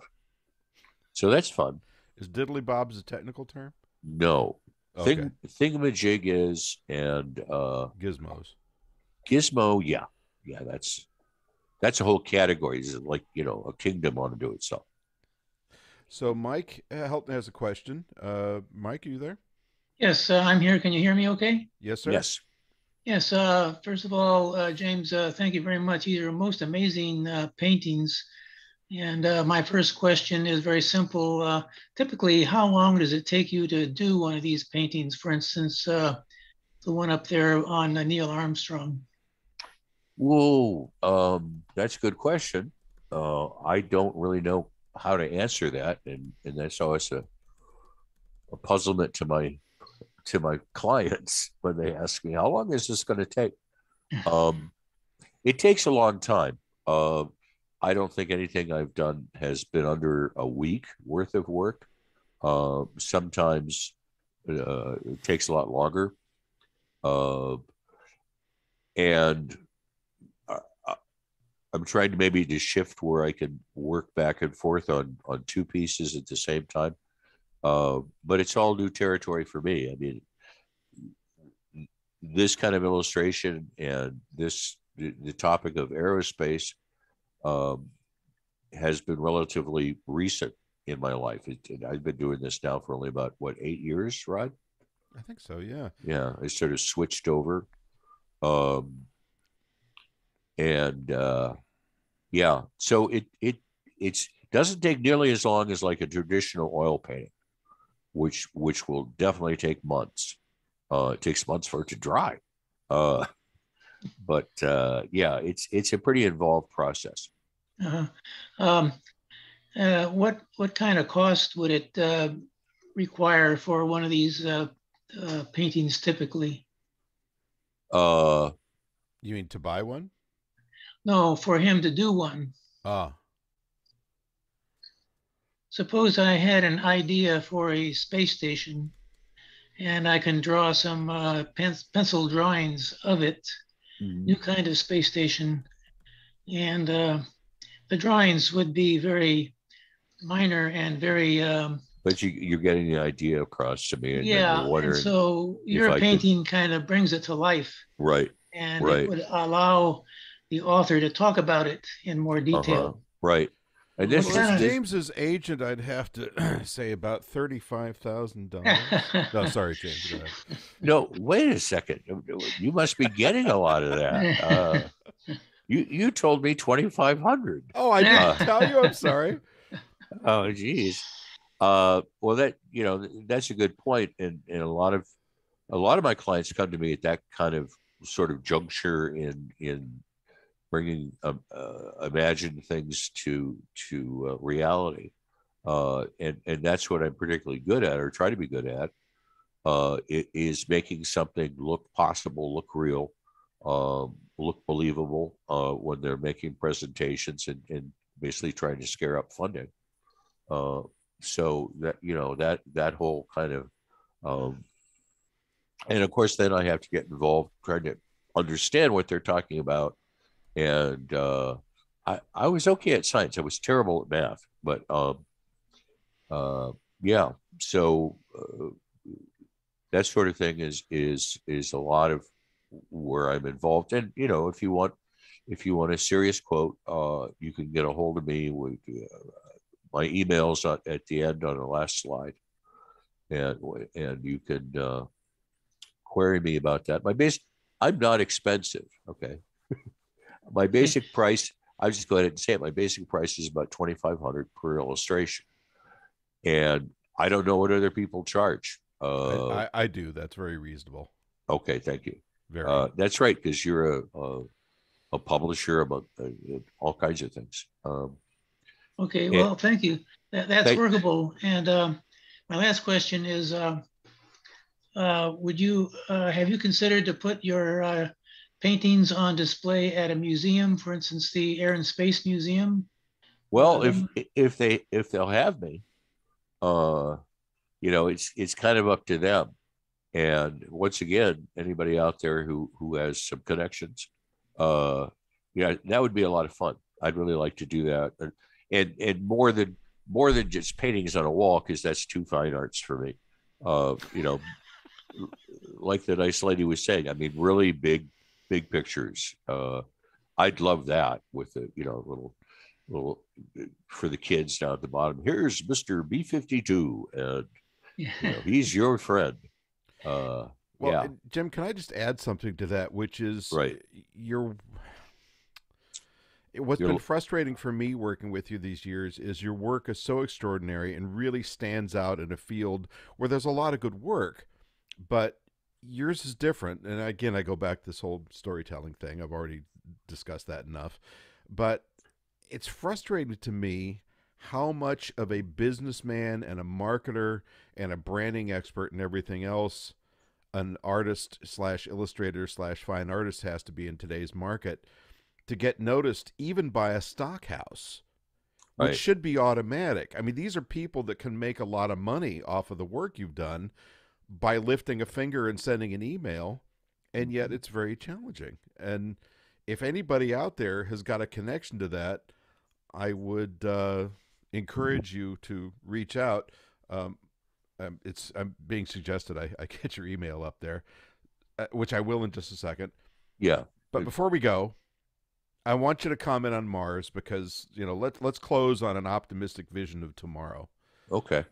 So that's fun. Is diddly bobs a technical term? No. Okay. Thing thingamajig is and uh, gizmos. Gizmo, yeah, yeah. That's that's a whole category. It's like you know a kingdom unto itself. So Mike Helton has a question. Uh, Mike, are you there? Yes, uh, I'm here. Can you hear me okay? Yes, sir. Yes. Yes. Uh, first of all, uh, James, uh, thank you very much. These are most amazing uh, paintings. And uh, my first question is very simple. Uh, typically, how long does it take you to do one of these paintings? For instance, the one up there on Neil Armstrong. Whoa, um, that's a good question. I don't really know how to answer that, and and that's always a, a puzzlement to my to my clients when they ask me, how long is this going to take? Um, it takes a long time. Uh, I don't think anything I've done has been under a week worth of work. Uh, sometimes uh, it takes a lot longer. Uh, and I'm trying to maybe to shift where I can work back and forth on on two pieces at the same time. Uh, but it's all new territory for me. I mean, this kind of illustration and this the, the topic of aerospace um, has been relatively recent in my life. It, it, I've been doing this now for only about what eight years, Rod. I think so. Yeah. Yeah, I sort of switched over, um, and uh, yeah, so it it it's doesn't take nearly as long as like a traditional oil painting, which which will definitely take months. Uh, it takes months for it to dry. Uh, but uh, yeah, it's it's a pretty involved process. Uh-huh. Um, uh, what what kind of cost would it uh, require for one of these uh, uh, paintings typically? Uh, You mean to buy one? No, for him to do one. Ah, Suppose I had an idea for a space station and I can draw some uh, pen- pencil drawings of it, new kind of space station. And uh, the drawings would be very minor and very, um, but you you're getting the idea across to me, and yeah. And so your I could- painting kind of brings it to life right? and Right. it would allow the author to talk about it in more Uh-huh, detail. right. And this Well, is yeah. as this, James's agent, I'd have to say about thirty-five thousand dollars. no, sorry, James. Go ahead. no. Wait a second. You must be getting a lot of that. Uh, you you told me twenty five hundred. Oh, I didn't Uh, tell you. I'm sorry. Oh, geez. Uh, well, that you know that's a good point, and and a lot of a lot of my clients come to me at that kind of sort of juncture in in bringing um, uh, imagined things to to uh, reality, uh, and and that's what I'm particularly good at, or try to be good at, uh, is making something look possible, look real, um, look believable uh, when they're making presentations and, and basically trying to scare up funding. Uh, so that you know that that whole kind of um, and of course then i have to get involved trying to understand what they're talking about and uh, I, I was okay at science. I was terrible at math but um, uh, yeah. So uh, that sort of thing is is is a lot of where i'm involved. And you know if you want if you want a serious quote uh, you can get a hold of me. With uh, my emails at, at the end on the last slide. And and you can uh, query me about that. My base i'm not expensive okay my basic price i'll just go ahead and say it my basic price is about 2500 per illustration and i don't know what other people charge uh, I, I, I do. That's very reasonable. okay thank you Very. uh, that's right because you're a, a a publisher about uh, all kinds of things um, Okay, Yeah. well, thank you. That, that's Thank- workable. And um, my last question is, uh, uh, would you, uh, have you considered to put your uh, paintings on display at a museum, for instance, the Air and Space Museum? Well, if Um, if they if they'll have me, uh, you know, it's it's kind of up to them. And once again, anybody out there who who has some connections, uh, yeah, that would be a lot of fun. I'd really like to do that, and and, and more than more than just paintings on a wall because that's too fine arts for me. Uh, you know, like the nice lady was saying, I mean, really big big pictures. Uh, I'd love that with a you know little little for the kids down at the bottom. Here's Mister B fifty two, and you know, he's your friend. Uh, Well, yeah, Jim, can I just add something to that, which is Right. Your what's Your- been frustrating for me working with you these years is your work is so extraordinary and really stands out in a field where there's a lot of good work, but yours is different. And again, I go back to this whole storytelling thing. I've already discussed that enough, but it's frustrating to me how much of a businessman and a marketer and a branding expert and everything else an artist slash illustrator slash fine artist has to be in today's market to get noticed even by a stock house which Right. should be automatic i mean these are people that can make a lot of money off of the work you've done by lifting a finger and sending an email and yet it's very challenging and if anybody out there has got a connection to that i would uh, encourage you to reach out um, um, it's i'm being suggested I, I get your email up there uh, which i will in just a second Yeah. but before we go, I want you to comment on Mars because you know let let's close on an optimistic vision of tomorrow. Okay.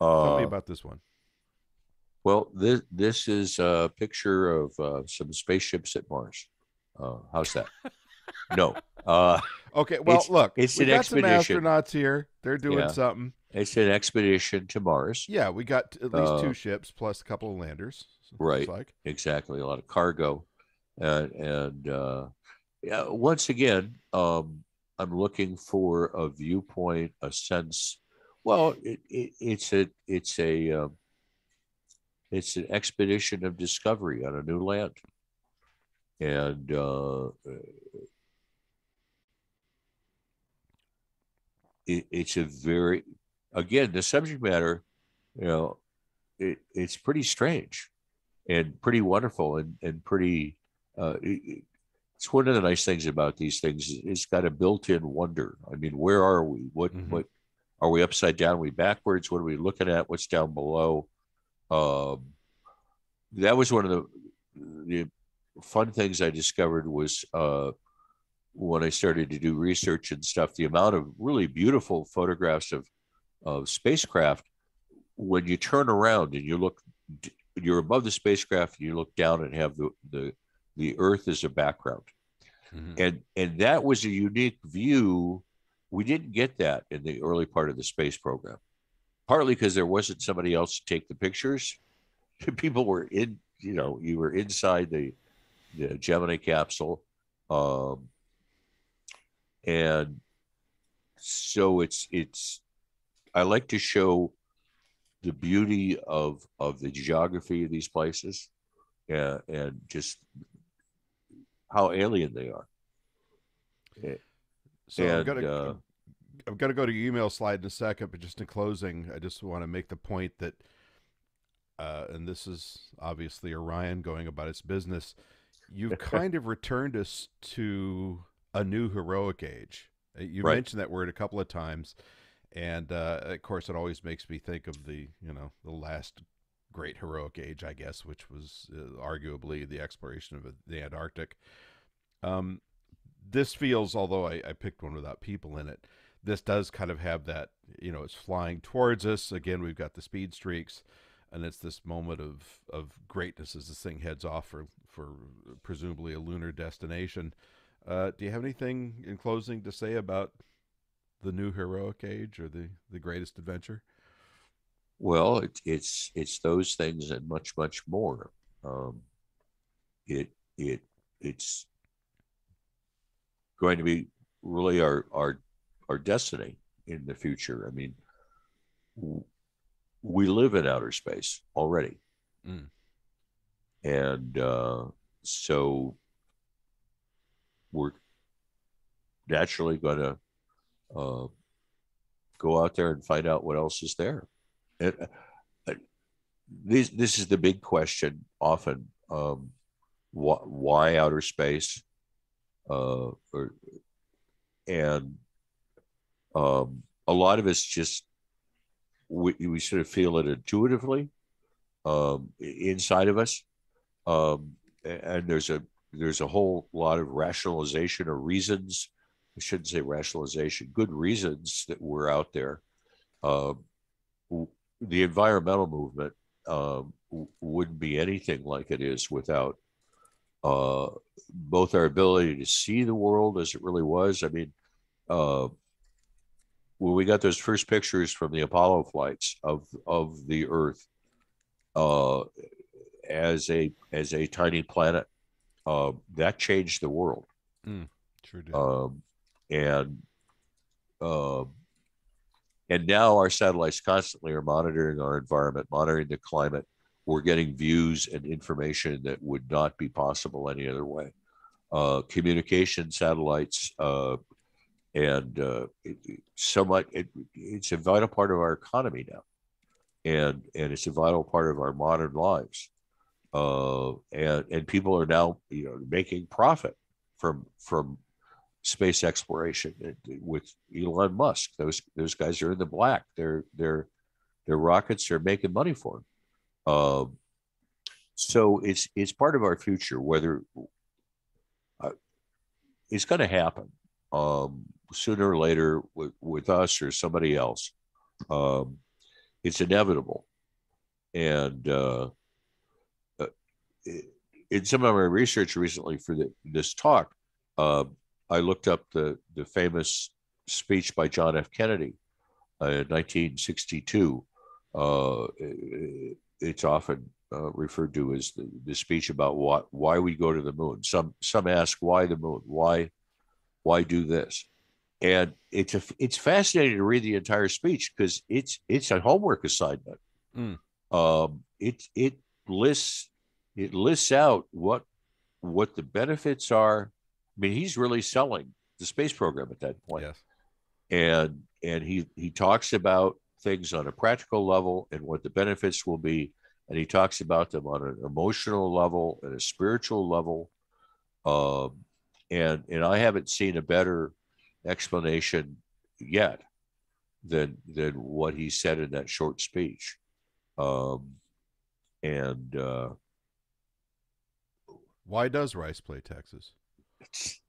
Tell me Uh, about this one. Well, this this is a picture of uh, some spaceships at Mars. Uh, how's that? no. Uh, Okay, well it's- look, it's we an got some astronauts here. They're doing Yeah. something. it's an expedition to Mars. Yeah, we got at least Uh, two ships plus a couple of landers. Right. like exactly a lot of cargo and and uh yeah once again um i'm looking for a viewpoint a sense well it, it, it's a it's a um, it's an expedition of discovery on a new land. And uh it, it's a very again the subject matter you know it, it's pretty strange and pretty wonderful and, and pretty uh, it- it- it's one of the nice things about these things is it's got a built-in wonder. I mean where are we? What Mhm. what are we upside down? Are we backwards? What are we looking at? What's down below um, that was one of the the fun things i discovered was uh, when i started to do research and stuff the amount of really beautiful photographs of of spacecraft when you turn around and you look you're above the spacecraft and you look down and have the the the earth as a background. Mhm. and and that was a unique view. We didn't get that in the early part of the space program partly because there wasn't somebody else to take the pictures people were in you know you were inside the the gemini capsule um and so it's it's i like to show the beauty of of the geography of these places yeah, and just how alien they are. So I'm and, gonna uh, I'm gonna go to your email slide in a second, but just in closing, I just want to make the point that, uh, and this is obviously Orion going about its business. You've kind of returned us to a new heroic age. Uh, You Right. mentioned that word a couple of times, and uh, of course, it always makes me think of the you know the last great heroic age, I guess, which was uh, arguably the exploration of the Antarctic. Um, this feels, although I, I picked one without people in it, this does kind of have that, you know, it's flying towards us. Again, we've got the speed streaks, and it's this moment of, of greatness as this thing heads off for, for presumably a lunar destination. Uh, do you have anything in closing to say about the new heroic age or the, the greatest adventure? Well, it, it's it's those things and much much more. Um, it it it's going to be really our our our destiny in the future. I mean, we live in outer space already, Mm. and uh, so we're naturally going to uh, go out there and find out what else is there. And, uh, this this is the big question often. Um, wh- why outer space? Uh, or, and um, a lot of us just we, we sort of feel it intuitively um, inside of us, um, and there's a there's a whole lot of rationalization or reasons. I shouldn't say rationalization, good reasons that we're out there. Um, the environmental movement um, wouldn't be anything like it is without uh, both our ability to see the world as it really was. I mean, uh, when we got those first pictures from the Apollo flights of of the Earth uh, as a as a tiny planet, uh, that changed the world. Sure did. Um, and um, and now our satellites constantly are monitoring our environment, monitoring the climate, we're getting views and information that would not be possible any other way. Uh, communication satellites uh, and uh, it, so much. It, it's a vital part of our economy now, and and it's a vital part of our modern lives. Uh, and and people are now you know making profit from from space exploration with Elon Musk. Those those guys are in the black. Their their their rockets are making money for them. Um, so it's it's part of our future. Whether uh, it's going to happen um, sooner or later with, with us or somebody else, um, it's inevitable. And uh, uh in some of my research recently for the, this talk, uh, I looked up the, the famous speech by John F. Kennedy uh, in 1962. Uh, it's often referred to as the, the speech about what, why we go to the moon. Some some ask why the moon, why why do this, and it's a, it's fascinating to read the entire speech because it's it's a homework assignment. Mm. Um, it it lists it lists out what what the benefits are I mean, he's really selling the space program at that point. Yes. And and he he talks about things on a practical level and what the benefits will be, and he talks about them on an emotional level and a spiritual level. Um, and and I haven't seen a better explanation yet than than what he said in that short speech. Um, and uh, why does Rice play Texas?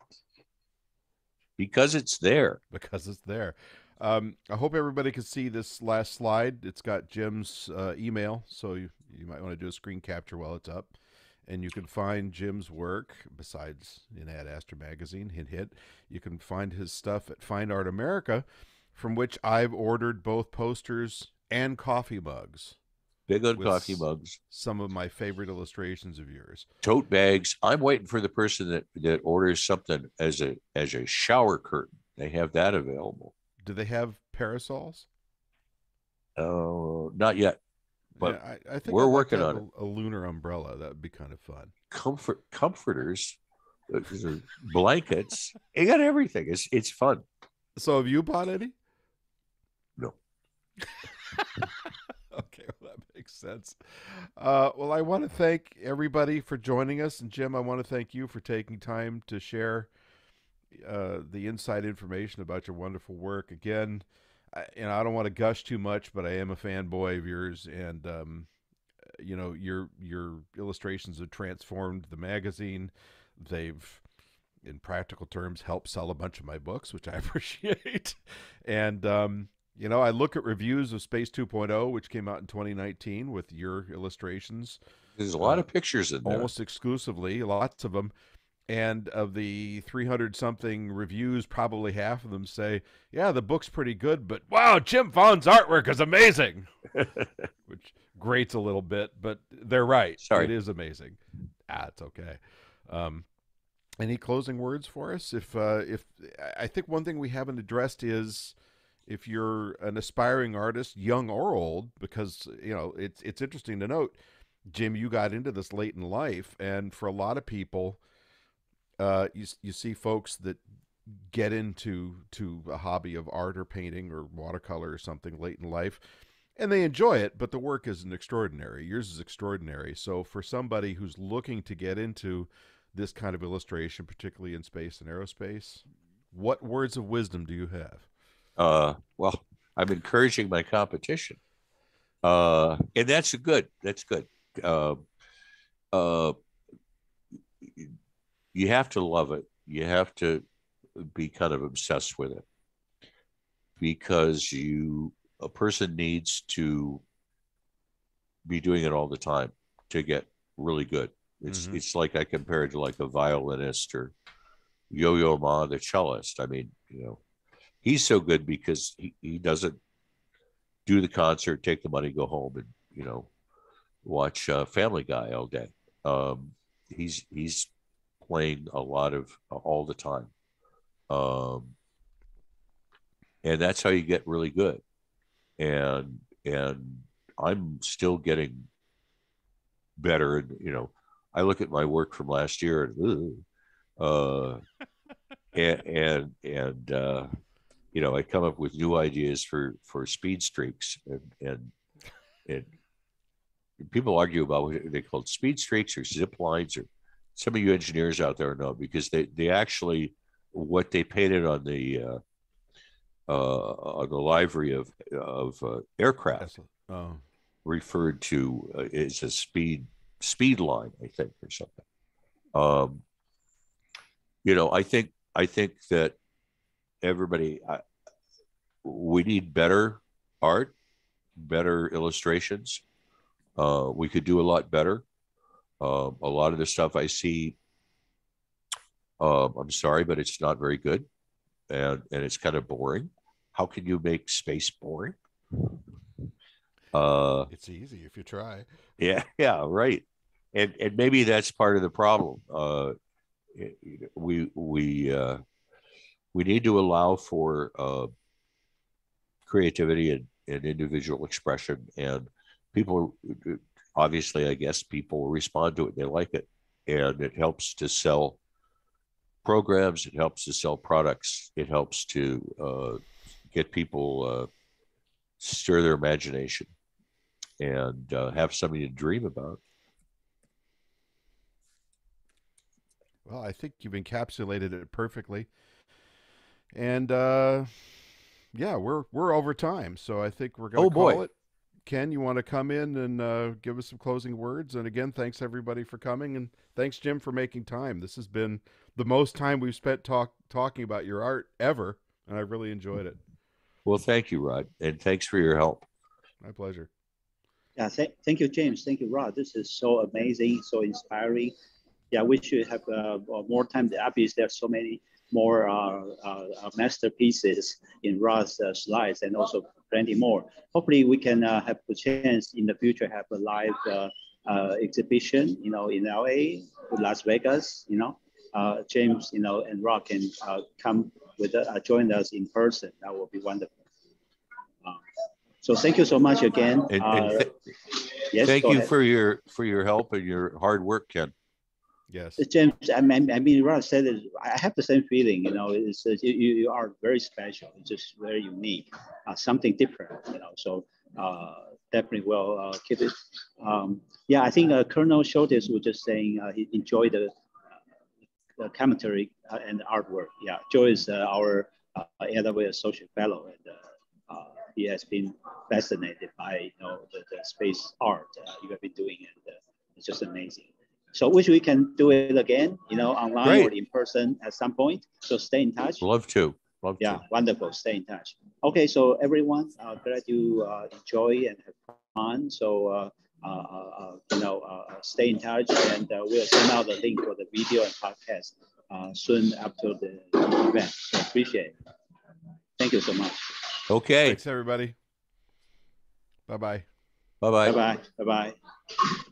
because it's there. Because it's there. Um, I hope everybody can see this last slide. It's got Jim's uh, email, so you, you might want to do a screen capture while it's up. And you can find Jim's work besides in Ad Astra magazine, Hit hit. You can find his stuff at Fine Art America, from which I've ordered both posters and coffee mugs. Big on coffee mugs. Some of my favorite illustrations of yours. Tote bags. I'm waiting for the person that, that orders something as a as a shower curtain. They have that available. Do they have parasols? Oh, uh, not yet. But yeah, I, I, think we're I'd working like on a, a, lunar umbrella. That would be kind of fun. Comfort comforters, uh, blankets. you got everything. It's it's fun. So have you bought any? No. okay, well, that makes sense. Uh, well, I want to thank everybody for joining us, and Jim, I want to thank you for taking time to share uh, the inside information about your wonderful work. Again, I, you know, I don't want to gush too much, but I am a fanboy of yours, and um, you know, your your illustrations have transformed the magazine. They've in practical terms helped sell a bunch of my books which i appreciate and um, you know, I look at reviews of Space 2.0, which came out in 2019 with your illustrations. There's a lot uh, of pictures in there. Almost exclusively, lots of them. And of the 300 something reviews, probably half of them say, yeah, the book's pretty good, but wow, Jim Vaughan's artwork is amazing. which grates a little bit, but they're right. Sorry. It is amazing. Ah, it's okay. Um, any closing words for us? If, uh, if I think one thing we haven't addressed is if you're an aspiring artist, young or old, because you know it's it's interesting to note, Jim, you got into this late in life, and for a lot of people, uh, you you see folks that get into to a hobby of art or painting or watercolor or something late in life, and they enjoy it, but the work isn't extraordinary. Yours is extraordinary. So for somebody who's looking to get into this kind of illustration, particularly in space and aerospace, what words of wisdom do you have? Uh, well, I'm encouraging my competition. Uh, and that's good. That's good. Uh, uh, you have to love it. You have to be kind of obsessed with it because you a person needs to be doing it all the time to get really good. It's mm-hmm. it's like I compare it to like a violinist or Yo-Yo Ma, the cellist. I mean, you know, he's so good because he, he doesn't do the concert, take the money, go home, and you know, watch uh, Family Guy all day. Um, he's he's playing a lot of uh, all the time, um, and that's how you get really good. And and I'm still getting better. And you know, I look at my work from last year and uh, and and and uh, you know, I come up with new ideas for for speed streaks and and and people argue about what they call speed streaks or zip lines or some of you engineers out there know because they they actually what they painted on the uh, uh, on the livery of of uh, aircraft oh. referred to uh, as a speed speed line, I think, or something. Um, you know, I think I think that everybody I, we need better art, better illustrations. Uh, we could do a lot better. Uh, a lot of the stuff I see, uh, I'm sorry, but it's not very good, and and it's kind of boring. How can you make space boring? Uh, it's easy if you try. Yeah, yeah, right. And and maybe that's part of the problem. Uh, we we uh, we need to allow for uh, creativity and, and individual expression, and people obviously, I guess people respond to it. They like it, and it helps to sell programs. It helps to sell products. It helps to uh, get people uh, stir their imagination and uh, have something to dream about. Well, I think you've encapsulated it perfectly. And uh, yeah, we're we're over time, so I think we're going to oh, call boy. it. Ken, you want to come in and uh, give us some closing words? And again, thanks everybody for coming, and thanks Jim for making time. This has been the most time we've spent talk talking about your art ever, and I really enjoyed it. Well, thank you, Rod, and thanks for your help. My pleasure. Yeah, th- thank you, James. Thank you, Rod. This is so amazing, so inspiring. Yeah, we should have uh, more time. Obviously, there's so many more uh, uh, masterpieces in Rod's uh, slides and also plenty more. Hopefully, we can uh, have the chance in the future have a live uh, uh, exhibition, you know, in LA, Las Vegas, you know. James, you know, and Rod can come with join us in person. That will be wonderful. So thank you so much again. And, and uh, th yes, thank you ahead. for your for your help and your hard work, Ken. Yes, James. I mean, I mean, said it. I have the same feeling. You know, it's, you, you are very special. It's just very unique, uh, something different. You know, so uh, definitely will uh, keep it. Um, yeah, I think uh, Colonel Schultes was just saying uh, he enjoyed the, the commentary and the artwork. Yeah, Joe is our uh, Associate Fellow and he has been fascinated by you know the, the space art uh, you have been doing, and uh, it's just amazing. So wish we can do it again, you know, online Great. or in person at some point. So stay in touch. Love to. Love yeah, to. wonderful. Stay in touch. Okay, so everyone, uh, glad you uh, enjoy and have fun. So uh, uh, uh you know, uh, stay in touch, and we'll send out the link for the video and podcast soon after the event. So appreciate it. Thank you so much. Okay. Thanks, everybody. Bye-bye. Bye-bye. Bye bye. Bye bye.